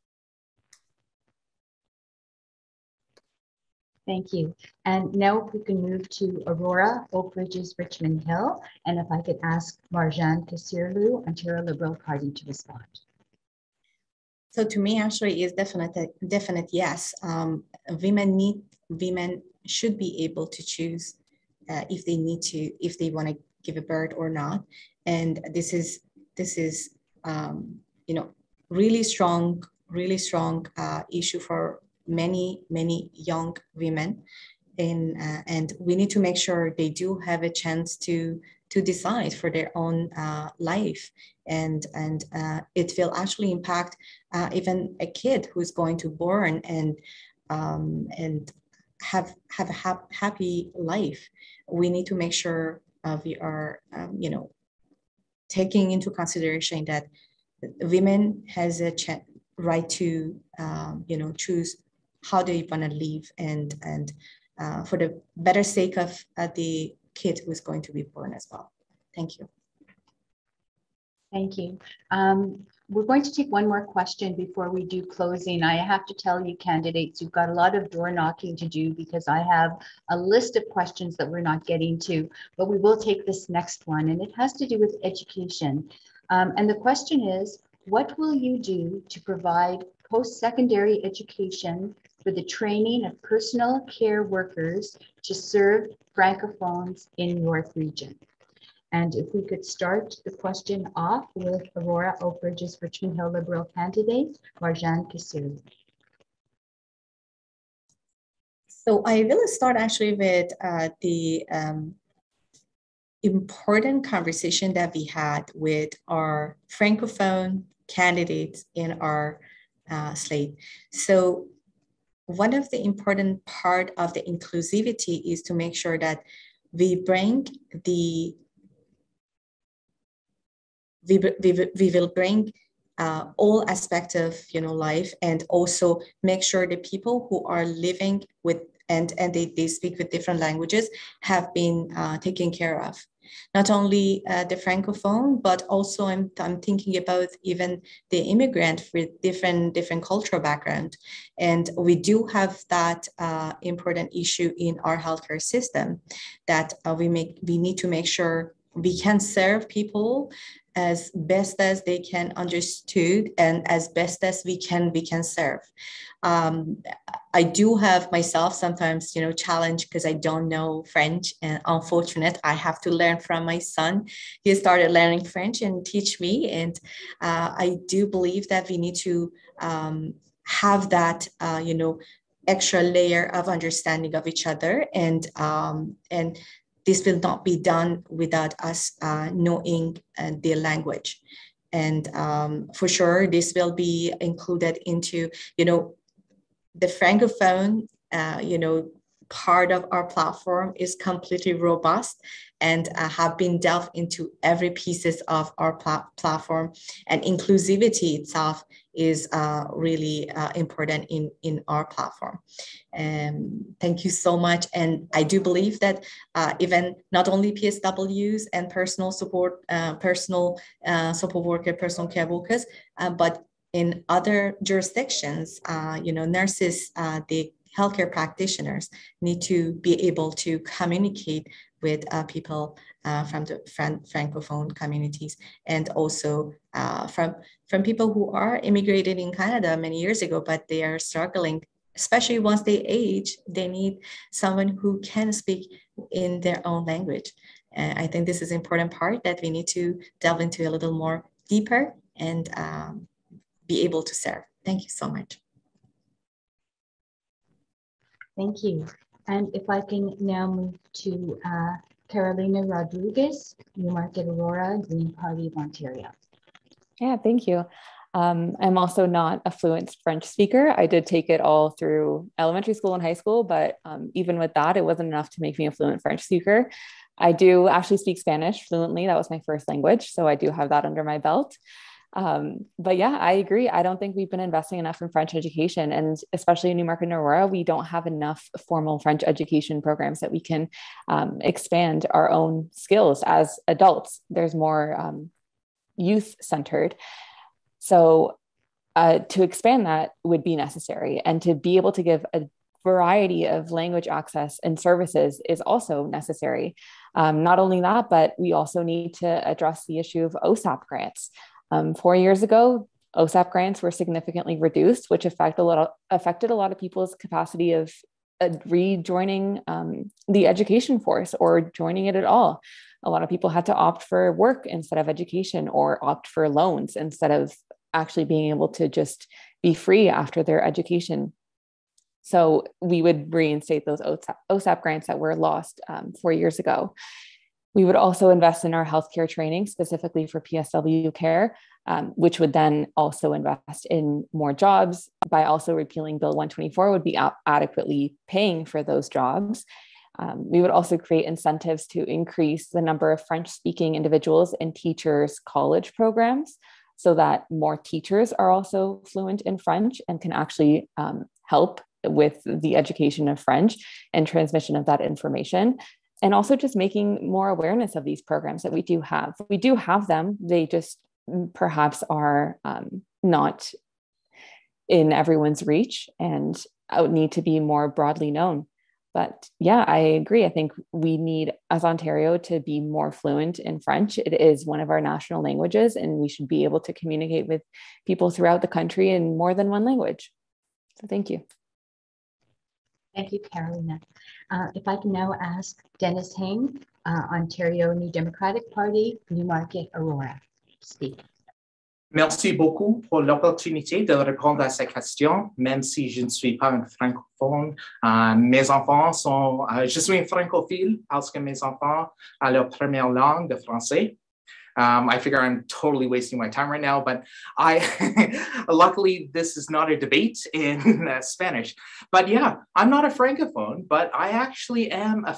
Thank you. And now if we can move to Aurora, Oak Ridges, Richmond Hill. And if I could ask Marjan Kasirlou, Ontario Liberal Party to respond. So to me, actually, is definite, definite yes. Um, women need, women should be able to choose uh, if they need to, if they want to give a birth or not. And this is, this is, um, you know, really strong, really strong uh, issue for many, many young women. And, uh, and we need to make sure they do have a chance to to decide for their own uh, life. And and uh, it will actually impact uh, even a kid who's going to born and um, and have have a ha- happy life. We need to make sure uh, we are um, you know taking into consideration that women has a ch- right to um, you know choose how they want to live and and uh, for the better sake of uh, the kid who is going to be born as well. Thank you. Thank you. Um, we're going to take one more question before we do closing. I have to tell you, candidates, you've got a lot of door knocking to do because I have a list of questions that we're not getting to, but we will take this next one, and it has to do with education. Um, and the question is, what will you do to provide post-secondary education for the training of personal care workers to serve francophones in North Region. And if we could start the question off with Aurora Oak Ridges Richmond Hill Liberal candidate, Marjan Kasiri. So I will start actually with uh, the um, important conversation that we had with our Francophone candidates in our uh, slate. So one of the important part of the inclusivity is to make sure that we bring the we, we, we will bring uh, all aspects of you know life and also make sure the people who are living with and and they, they speak with different languages have been uh, taken care of not only uh, the francophone but also I'm, I'm thinking about even the immigrant with different different cultural background. And we do have that uh, important issue in our healthcare system that uh, we make we need to make sure we can serve people as best as they can understood and as best as we can we can serve. Um, i do have myself sometimes you know challenge because i don't know french and unfortunate i have to learn from my son. He started learning french and teach me and uh, i do believe that we need to um, have that uh, you know extra layer of understanding of each other and um, and this will not be done without us uh, knowing uh, their language. And um, for sure, this will be included into, you know, the Francophone, uh, you know, part of our platform is completely robust and uh, have been delved into every pieces of our pl- platform and inclusivity itself is uh, really uh, important in, in our platform. And thank you so much. And I do believe that uh, even not only PSWs and personal support, uh, personal uh, support worker, personal care workers, but in other jurisdictions, you know, nurses, they healthcare practitioners need to be able to communicate with uh, people uh, from the fran- francophone communities and also uh, from from people who are immigrated in Canada many years ago, but they are struggling, especially once they age. They need someone who can speak in their own language. And I think this is an important part that we need to delve into a little more deeper and um, be able to serve. Thank you so much. Thank you. And if I can now move to uh, Carolina Rodriguez, Newmarket Aurora, Green Party of Ontario. Yeah, thank you. Um, I'm also not a fluent French speaker. I did take it all through elementary school and high school, but um, even with that, it wasn't enough to make me a fluent French speaker. I do actually speak Spanish fluently. That was my first language. So I do have that under my belt. Um, but yeah, I agree. I don't think we've been investing enough in French education. And especially in Newmarket and Aurora, we don't have enough formal French education programs that we can um, expand our own skills as adults. There's more um, youth centered. So uh, to expand that would be necessary. And to be able to give a variety of language access and services is also necessary. Um, not only that, but we also need to address the issue of OSAP grants. Um, four years ago, OSAP grants were significantly reduced, which affect a lot, affected a lot of people's capacity of uh, rejoining um, the education force or joining it at all. A lot of people had to opt for work instead of education or opt for loans instead of actually being able to just be free after their education. So we would reinstate those OSAP, OSAP grants that were lost um, four years ago. We would also invest in our healthcare training specifically for PSW care, um, which would then also invest in more jobs by also repealing Bill 124 would be adequately paying for those jobs. Um, we would also create incentives to increase the number of French speaking individuals in teachers' college programs so that more teachers are also fluent in French and can actually um, help with the education of French and transmission of that information and also just making more awareness of these programs that we do have. We do have them, they just perhaps are um, not in everyone's reach and need to be more broadly known. But yeah, I agree. I think we need, as Ontario, to be more fluent in French. It is one of our national languages, and we should be able to communicate with people throughout the country in more than one language. So thank you. Thank you, Carolina. Uh, if I can now ask Dennis uh, Ontario New Democratic Party, Newmarket, Aurora, speak. Merci beaucoup pour l'opportunité de répondre à ces questions, même si je ne suis pas un francophone. Euh, mes enfants sont, euh, je suis un francophile parce que mes enfants ont leur première langue de français. Um, I figure I'm totally wasting my time right now, but I, luckily, this is not a debate in uh, Spanish. But yeah, I'm not a francophone, but I actually am a,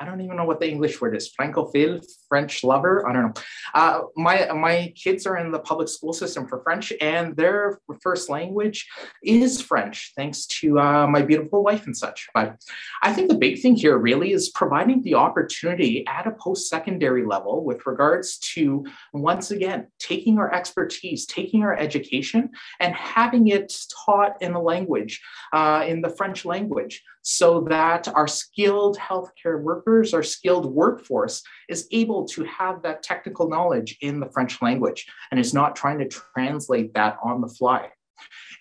I don't even know what the English word is. Francophile, French lover. I don't know. Uh, my my kids are in the public school system for French, and their first language is French, thanks to uh, my beautiful wife and such. But I think the big thing here really is providing the opportunity at a post secondary level with regards to once again taking our expertise, taking our education, and having it taught in the language, uh, in the French language so that our skilled healthcare workers, our skilled workforce is able to have that technical knowledge in the French language and is not trying to translate that on the fly.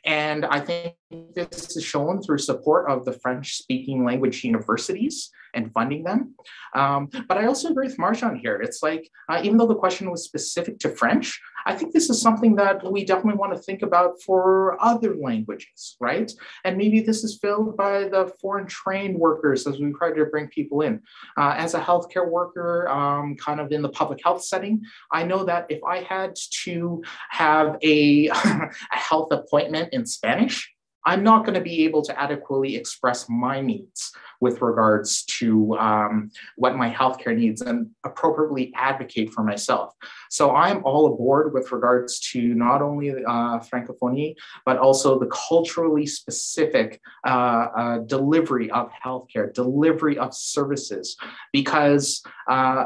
And I think this is shown through support of the French speaking language universities and funding them. Um, but I also agree with Marjan here. It's like, uh, even though the question was specific to French, I think this is something that we definitely want to think about for other languages, right? And maybe this is filled by the foreign trained workers as we try to bring people in. Uh, as a healthcare worker, um, kind of in the public health setting, I know that if I had to have a, a health appointment in Spanish, I'm not going to be able to adequately express my needs with regards to um, what my healthcare needs and appropriately advocate for myself. So I'm all aboard with regards to not only uh, Francophonie, but also the culturally specific uh, uh, delivery of healthcare, delivery of services, because uh,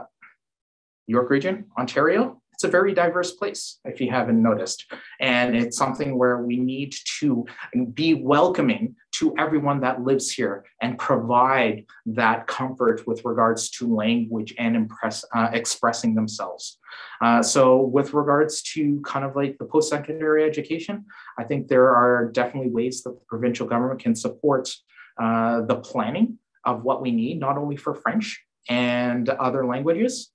York Region, Ontario, it's a very diverse place, if you haven't noticed. And it's something where we need to be welcoming to everyone that lives here and provide that comfort with regards to language and impress, uh, expressing themselves. Uh, so with regards to kind of like the post-secondary education, I think there are definitely ways that the provincial government can support uh, the planning of what we need, not only for French and other languages,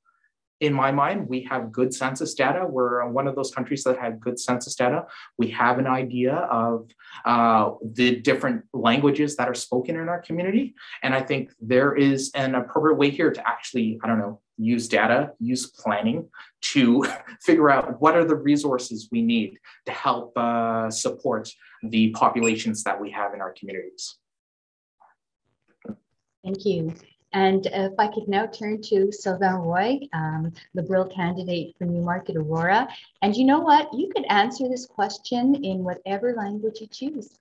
in my mind, we have good census data. We're one of those countries that have good census data. We have an idea of uh, the different languages that are spoken in our community. And I think there is an appropriate way here to actually, I don't know, use data, use planning to figure out what are the resources we need to help uh, support the populations that we have in our communities. Thank you. And if I could now turn to Sylvain Roy, um, Liberal candidate for Newmarket Aurora. And you know what? You could answer this question in whatever language you choose.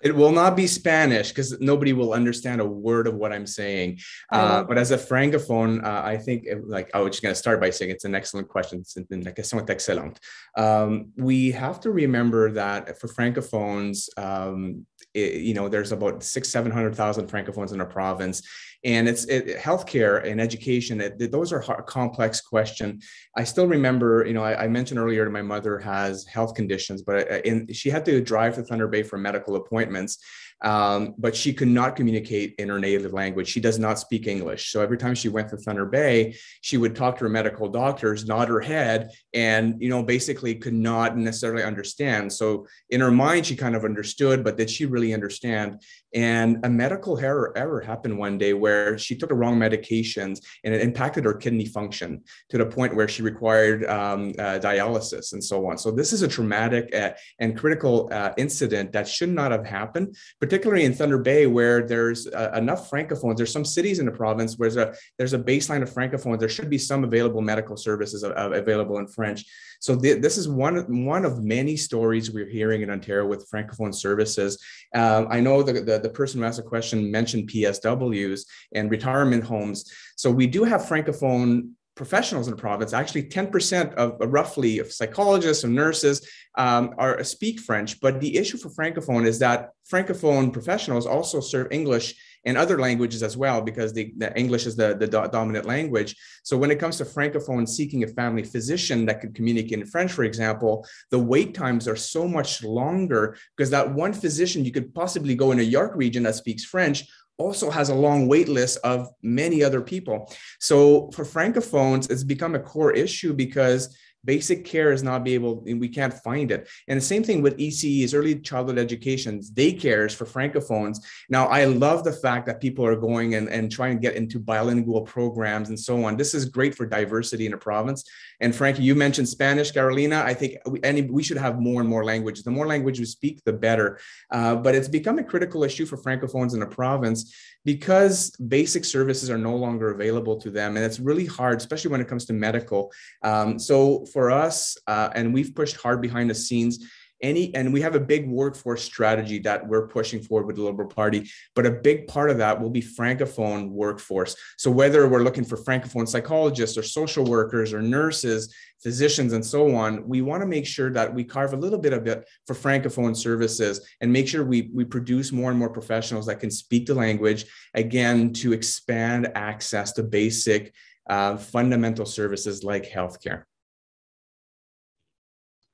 It will not be Spanish because nobody will understand a word of what I'm saying. Uh, but as a francophone, uh, I think, it, like, I was just going to start by saying it's an excellent question. It's une question excellente. Um, we have to remember that for francophones, um, it, you know, there's about six, 700,000 francophones in our province and it's it, healthcare and education it, those are hard, complex question. I still remember you know I, I, mentioned earlier my mother has health conditions but uh, in, she had to drive to thunder bay for medical appointments um, but she could not communicate in her native language. She does not speak English. So every time she went to Thunder Bay, she would talk to her medical doctors, nod her head, and you know basically could not necessarily understand. So in her mind, she kind of understood, but did she really understand? And a medical error, error happened one day where she took the wrong medications and it impacted her kidney function to the point where she required um, uh, dialysis and so on. So this is a traumatic uh, and critical uh, incident that should not have happened, particularly in Thunder Bay, where there's uh, enough francophones. There's some cities in the province where there's a, there's a baseline of francophones. There should be some available medical services available in French. So th- this is one one of many stories we're hearing in Ontario with francophone services. Uh, I know the, the, the person who asked the question mentioned PSWs and retirement homes. So we do have francophone professionals in the province, actually 10% of uh, roughly of psychologists and nurses um, are speak French. But the issue for francophone is that francophone professionals also serve English and other languages as well, because the, the English is the, the do- dominant language. So when it comes to francophone seeking a family physician that could communicate in French, for example, the wait times are so much longer because that one physician you could possibly go in a York region that speaks French also has a long wait list of many other people. So for francophones, it's become a core issue because basic care is not be able we can't find it. And the same thing with eces early childhood education daycares for francophones. Now i love the fact that people are going and, and trying to get into bilingual programs and so on. This is great for diversity in a province. And frankie you mentioned spanish. Carolina i think we, any, we should have more and more languages. The more language we speak the better. Uh, but it's become a critical issue for francophones in the province because basic services are no longer available to them and it's really hard especially when it comes to medical. Um, so for us uh, and we've pushed hard behind the scenes any and we have a big workforce strategy that we're pushing forward with the liberal party but a big part of that will be francophone workforce. So whether we're looking for francophone psychologists or social workers or nurses physicians and so on we want to make sure that we carve a little bit of it for francophone services and make sure we, we produce more and more professionals that can speak the language again to expand access to basic uh, fundamental services like healthcare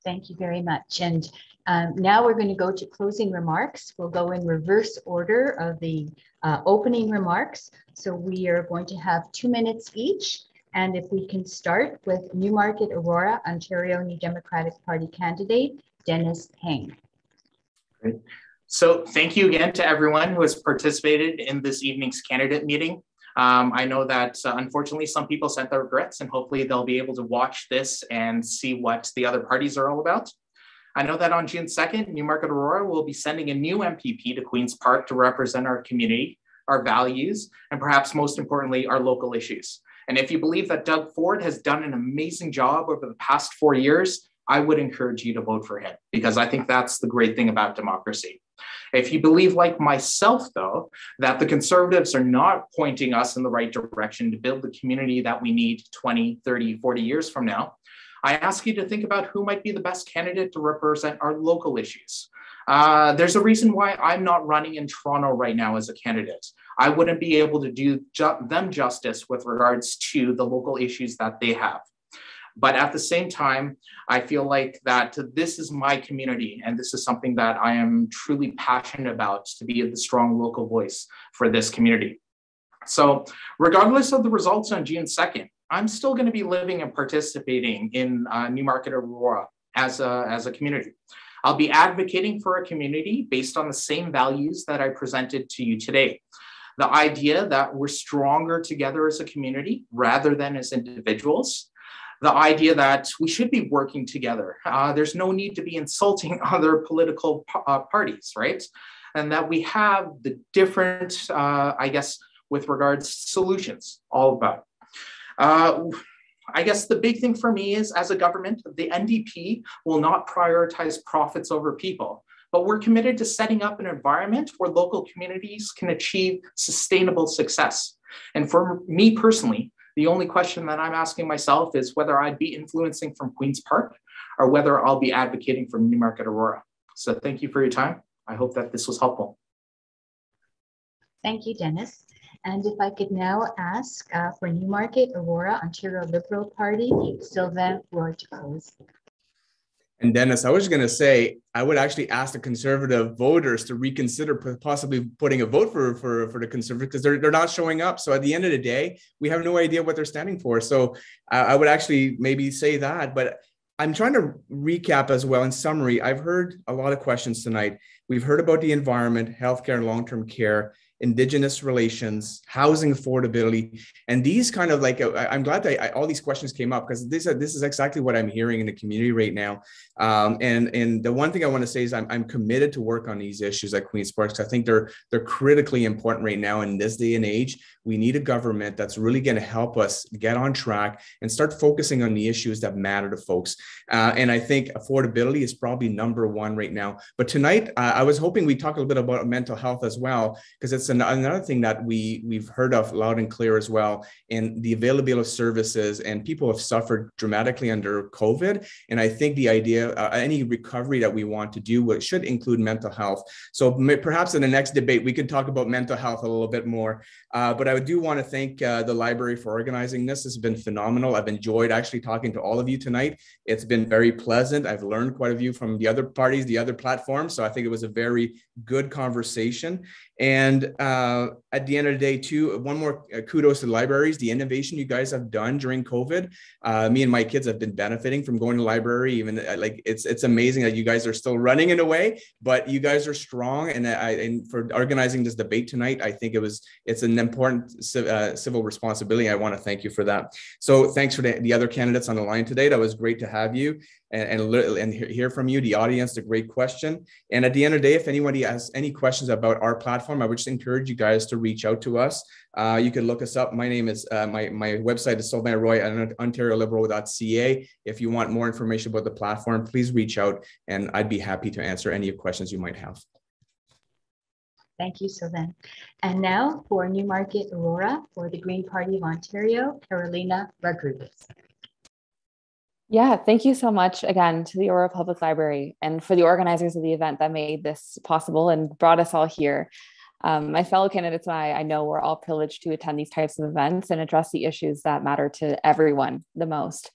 Thank you very much. And um, now we're going to go to closing remarks. We'll go in reverse order of the uh, opening remarks. So we are going to have two minutes each. And if we can start with Newmarket Aurora, Ontario New Democratic Party candidate, Dennis Heng. Great. So thank you again to everyone who has participated in this evening's candidate meeting. Um, I know that uh, unfortunately some people sent their regrets and hopefully they'll be able to watch this and see what the other parties are all about. I know that on June 2nd, Newmarket Aurora will be sending a new MPP to Queen's Park to represent our community, our values, and perhaps most importantly, our local issues. And if you believe that Doug Ford has done an amazing job over the past four years, I would encourage you to vote for him because I think that's the great thing about democracy. If you believe, like myself, though, that the conservatives are not pointing us in the right direction to build the community that we need 20, 30, 40 years from now, I ask you to think about who might be the best candidate to represent our local issues. Uh, there's a reason why I'm not running in Toronto right now as a candidate. I wouldn't be able to do ju them justice with regards to the local issues that they have. But at the same time, I feel like that this is my community and this is something that I am truly passionate about to be the strong local voice for this community. So regardless of the results on June 2nd, I'm still going to be living and participating in uh, Newmarket Aurora as a, as a community. I'll be advocating for a community based on the same values that I presented to you today. The idea that we're stronger together as a community rather than as individuals, the idea that we should be working together. Uh, there's no need to be insulting other political uh, parties, right? And that we have the different, uh, I guess, with regards solutions all about. Uh, I guess the big thing for me is as a government, the NDP will not prioritize profits over people, but we're committed to setting up an environment where local communities can achieve sustainable success. And for me personally, the only question that I'm asking myself is whether I'd be influencing from Queen's Park or whether I'll be advocating from Newmarket Aurora. So thank you for your time. I hope that this was helpful. Thank you, Dennis. And if I could now ask uh, for Newmarket Aurora Ontario Liberal Party, Sylvain Roy to close. And Dennis, I was going to say, I would actually ask the conservative voters to reconsider possibly putting a vote for for, for the conservative because they're, they're not showing up. So at the end of the day, we have no idea what they're standing for. So I, I would actually maybe say that. But I'm trying to recap as well. In summary, I've heard a lot of questions tonight. We've heard about the environment, healthcare, and long term care. Indigenous relations, housing affordability, and these kind of like I, am glad that I, all these questions came up because this this is exactly what I'm hearing in the community right now. Um, and and the one thing I want to say is I'm, I'm committed to work on these issues at Queens Park because I think they're they're critically important right now in this day and age. We need a government that's really going to help us get on track and start focusing on the issues that matter to folks. Uh, and I think affordability is probably number one right now. But tonight, uh, I was hoping we talk a little bit about mental health as well because it's an, another thing that we we've heard of loud and clear as well. And the availability of services and people have suffered dramatically under COVID. And I think the idea, uh, any recovery that we want to do should include mental health. So perhaps in the next debate, we could talk about mental health a little bit more. Uh, but I do want to thank uh, the library for organizing this. Has been phenomenal. I've enjoyed actually talking to all of you tonight. It's been very pleasant. I've learned quite a few from the other parties, the other platforms. So I think it was a very good conversation. And uh, at the end of the day, too, one more uh, kudos to the libraries. The innovation you guys have done during COVID, uh, me and my kids have been benefiting from going to library. Even uh, like it's it's amazing that you guys are still running in a way, but you guys are strong. And I and for organizing this debate tonight, I think it was it's an important uh, civil responsibility. I want to thank you for that. So thanks for the, the other candidates on the line today. That was great to have you and, and, and hear from you, the audience, the great question. And at the end of the day, if anybody has any questions about our platform, I would just encourage you guys to reach out to us. Uh, you can look us up. My name is, uh, my, my website is Sylvain Roy at ontarioliberal.ca. If you want more information about the platform, please reach out and I'd be happy to answer any questions you might have. Thank you, Sylvain. And now for Newmarket Aurora for the Green Party of Ontario, Carolina Rodriguez. Yeah, thank you so much again to the Aurora Public Library and for the organizers of the event that made this possible and brought us all here. Um, my fellow candidates and I, I know we're all privileged to attend these types of events and address the issues that matter to everyone the most.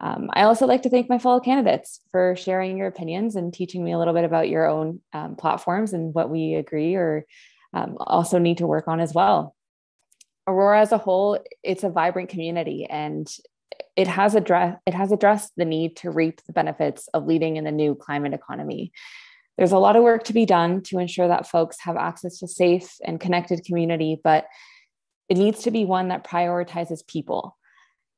Um, I also like to thank my fellow candidates for sharing your opinions and teaching me a little bit about your own um, platforms and what we agree or um, also need to work on as well. Aurora as a whole, it's a vibrant community and it has it has addressed the need to reap the benefits of leading in the new climate economy. There's a lot of work to be done to ensure that folks have access to safe and connected community, but it needs to be one that prioritizes people.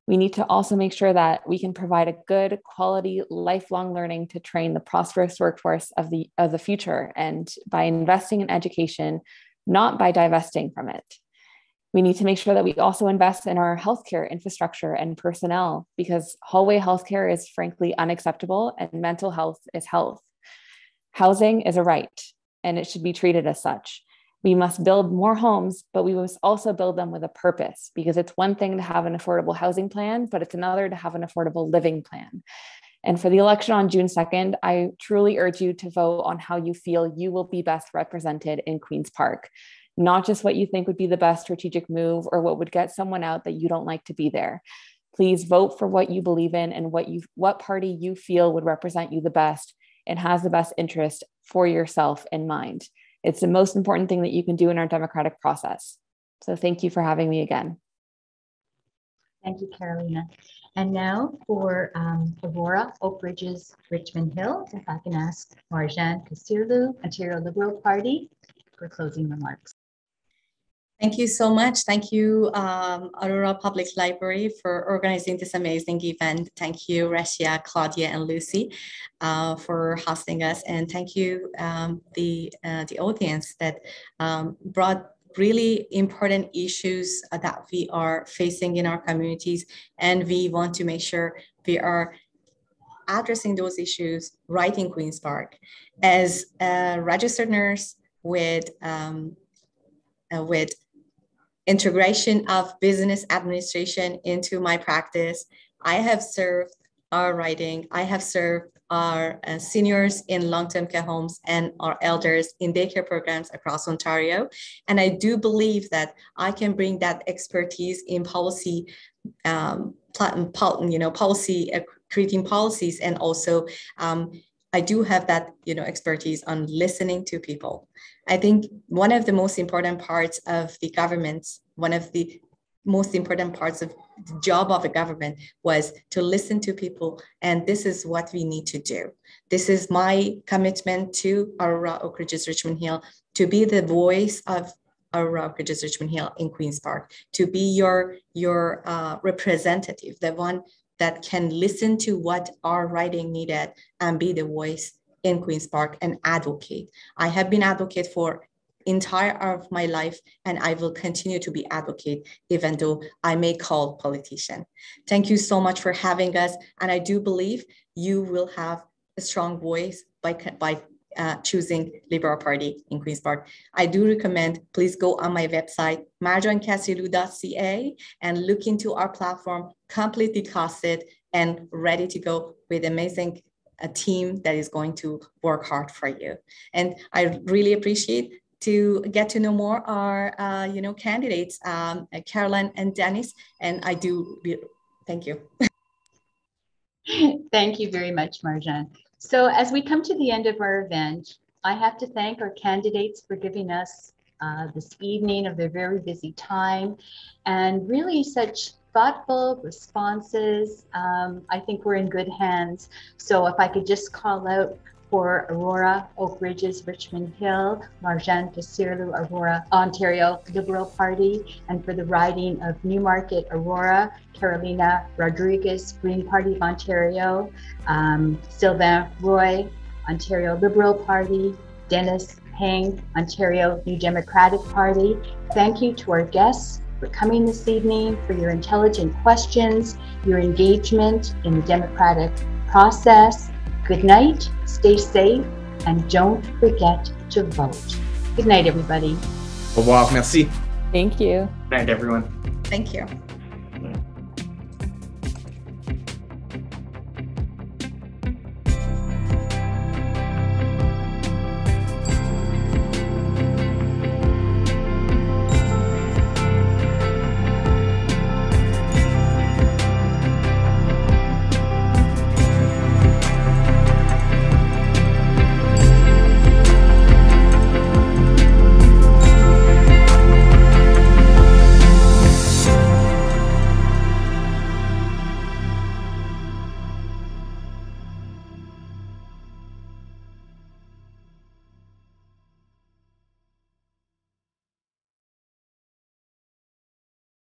We need to also make sure that we can provide a good quality lifelong learning to train the prosperous workforce of the of the future and by investing in education, not by divesting from it. We need to make sure that we also invest in our healthcare infrastructure and personnel because hallway healthcare is frankly unacceptable and mental health is health. Housing is a right and it should be treated as such. We must build more homes, but we must also build them with a purpose because it's one thing to have an affordable housing plan, but it's another to have an affordable living plan. And for the election on June 2nd, I truly urge you to vote on how you feel you will be best represented in Queen's Park not just what you think would be the best strategic move or what would get someone out that you don't like to be there. Please vote for what you believe in and what you what party you feel would represent you the best and has the best interest for yourself in mind. It's the most important thing that you can do in our democratic process. So thank you for having me again. Thank you, Carolina. And now for um, Aurora, Oak Ridges, Richmond Hill, if I can ask Marjan Kasirlou, Ontario Liberal Party, for closing remarks. Thank you so much. Thank you, um, Aurora Public Library, for organizing this amazing event. Thank you, Resia, Claudia, and Lucy, uh, for hosting us. And thank you, um, the, uh, the audience that um, brought really important issues that we are facing in our communities. And we want to make sure we are addressing those issues right in Queen's Park. As a registered nurse with, um, uh, with integration of business administration into my practice. I have served our riding. I have served our uh, seniors in long-term care homes and our elders in daycare programs across Ontario. And I do believe that I can bring that expertise in policy, um, you know, policy, uh, creating policies and also um, I do have that, you know, expertise on listening to people. I think one of the most important parts of the government, one of the most important parts of the job of a government was to listen to people. And this is what we need to do. This is my commitment to Aurora Oak Ridges Richmond Hill to be the voice of Aurora Oak Ridges Richmond Hill in Queen's Park, to be your, your uh, representative, the one that can listen to what our riding needed and be the voice in Queen's Park and advocate. I have been advocate for entire of my life and I will continue to be advocate even though I may call politician. Thank you so much for having us and I do believe you will have a strong voice by, by uh, choosing Liberal Party in Queen's Park. I do recommend please go on my website, marjankasirlou.ca and look into our platform, completely costed and ready to go with amazing a team that is going to work hard for you. And I really appreciate to get to know more our uh, you know candidates, um, Carolyn and Dennis. And I do thank you. thank you very much, Marjan. So as we come to the end of our event, I have to thank our candidates for giving us uh, this evening of their very busy time and really such thoughtful responses. Um, I think we're in good hands. So if I could just call out for Aurora, Oak Ridges, Richmond Hill, Marjan Kasirlou, Aurora, Ontario Liberal Party, and for the riding of Newmarket, Aurora, Carolina Rodriguez, Green Party of Ontario, um, Sylvain Roy, Ontario Liberal Party, Dennis Heng, Ontario New Democratic Party. Thank you to our guests for coming this evening, for your intelligent questions, your engagement in the democratic process. Good night, stay safe, and don't forget to vote. Good night, everybody. Au revoir. Merci. Thank you. Good night, everyone. Thank you.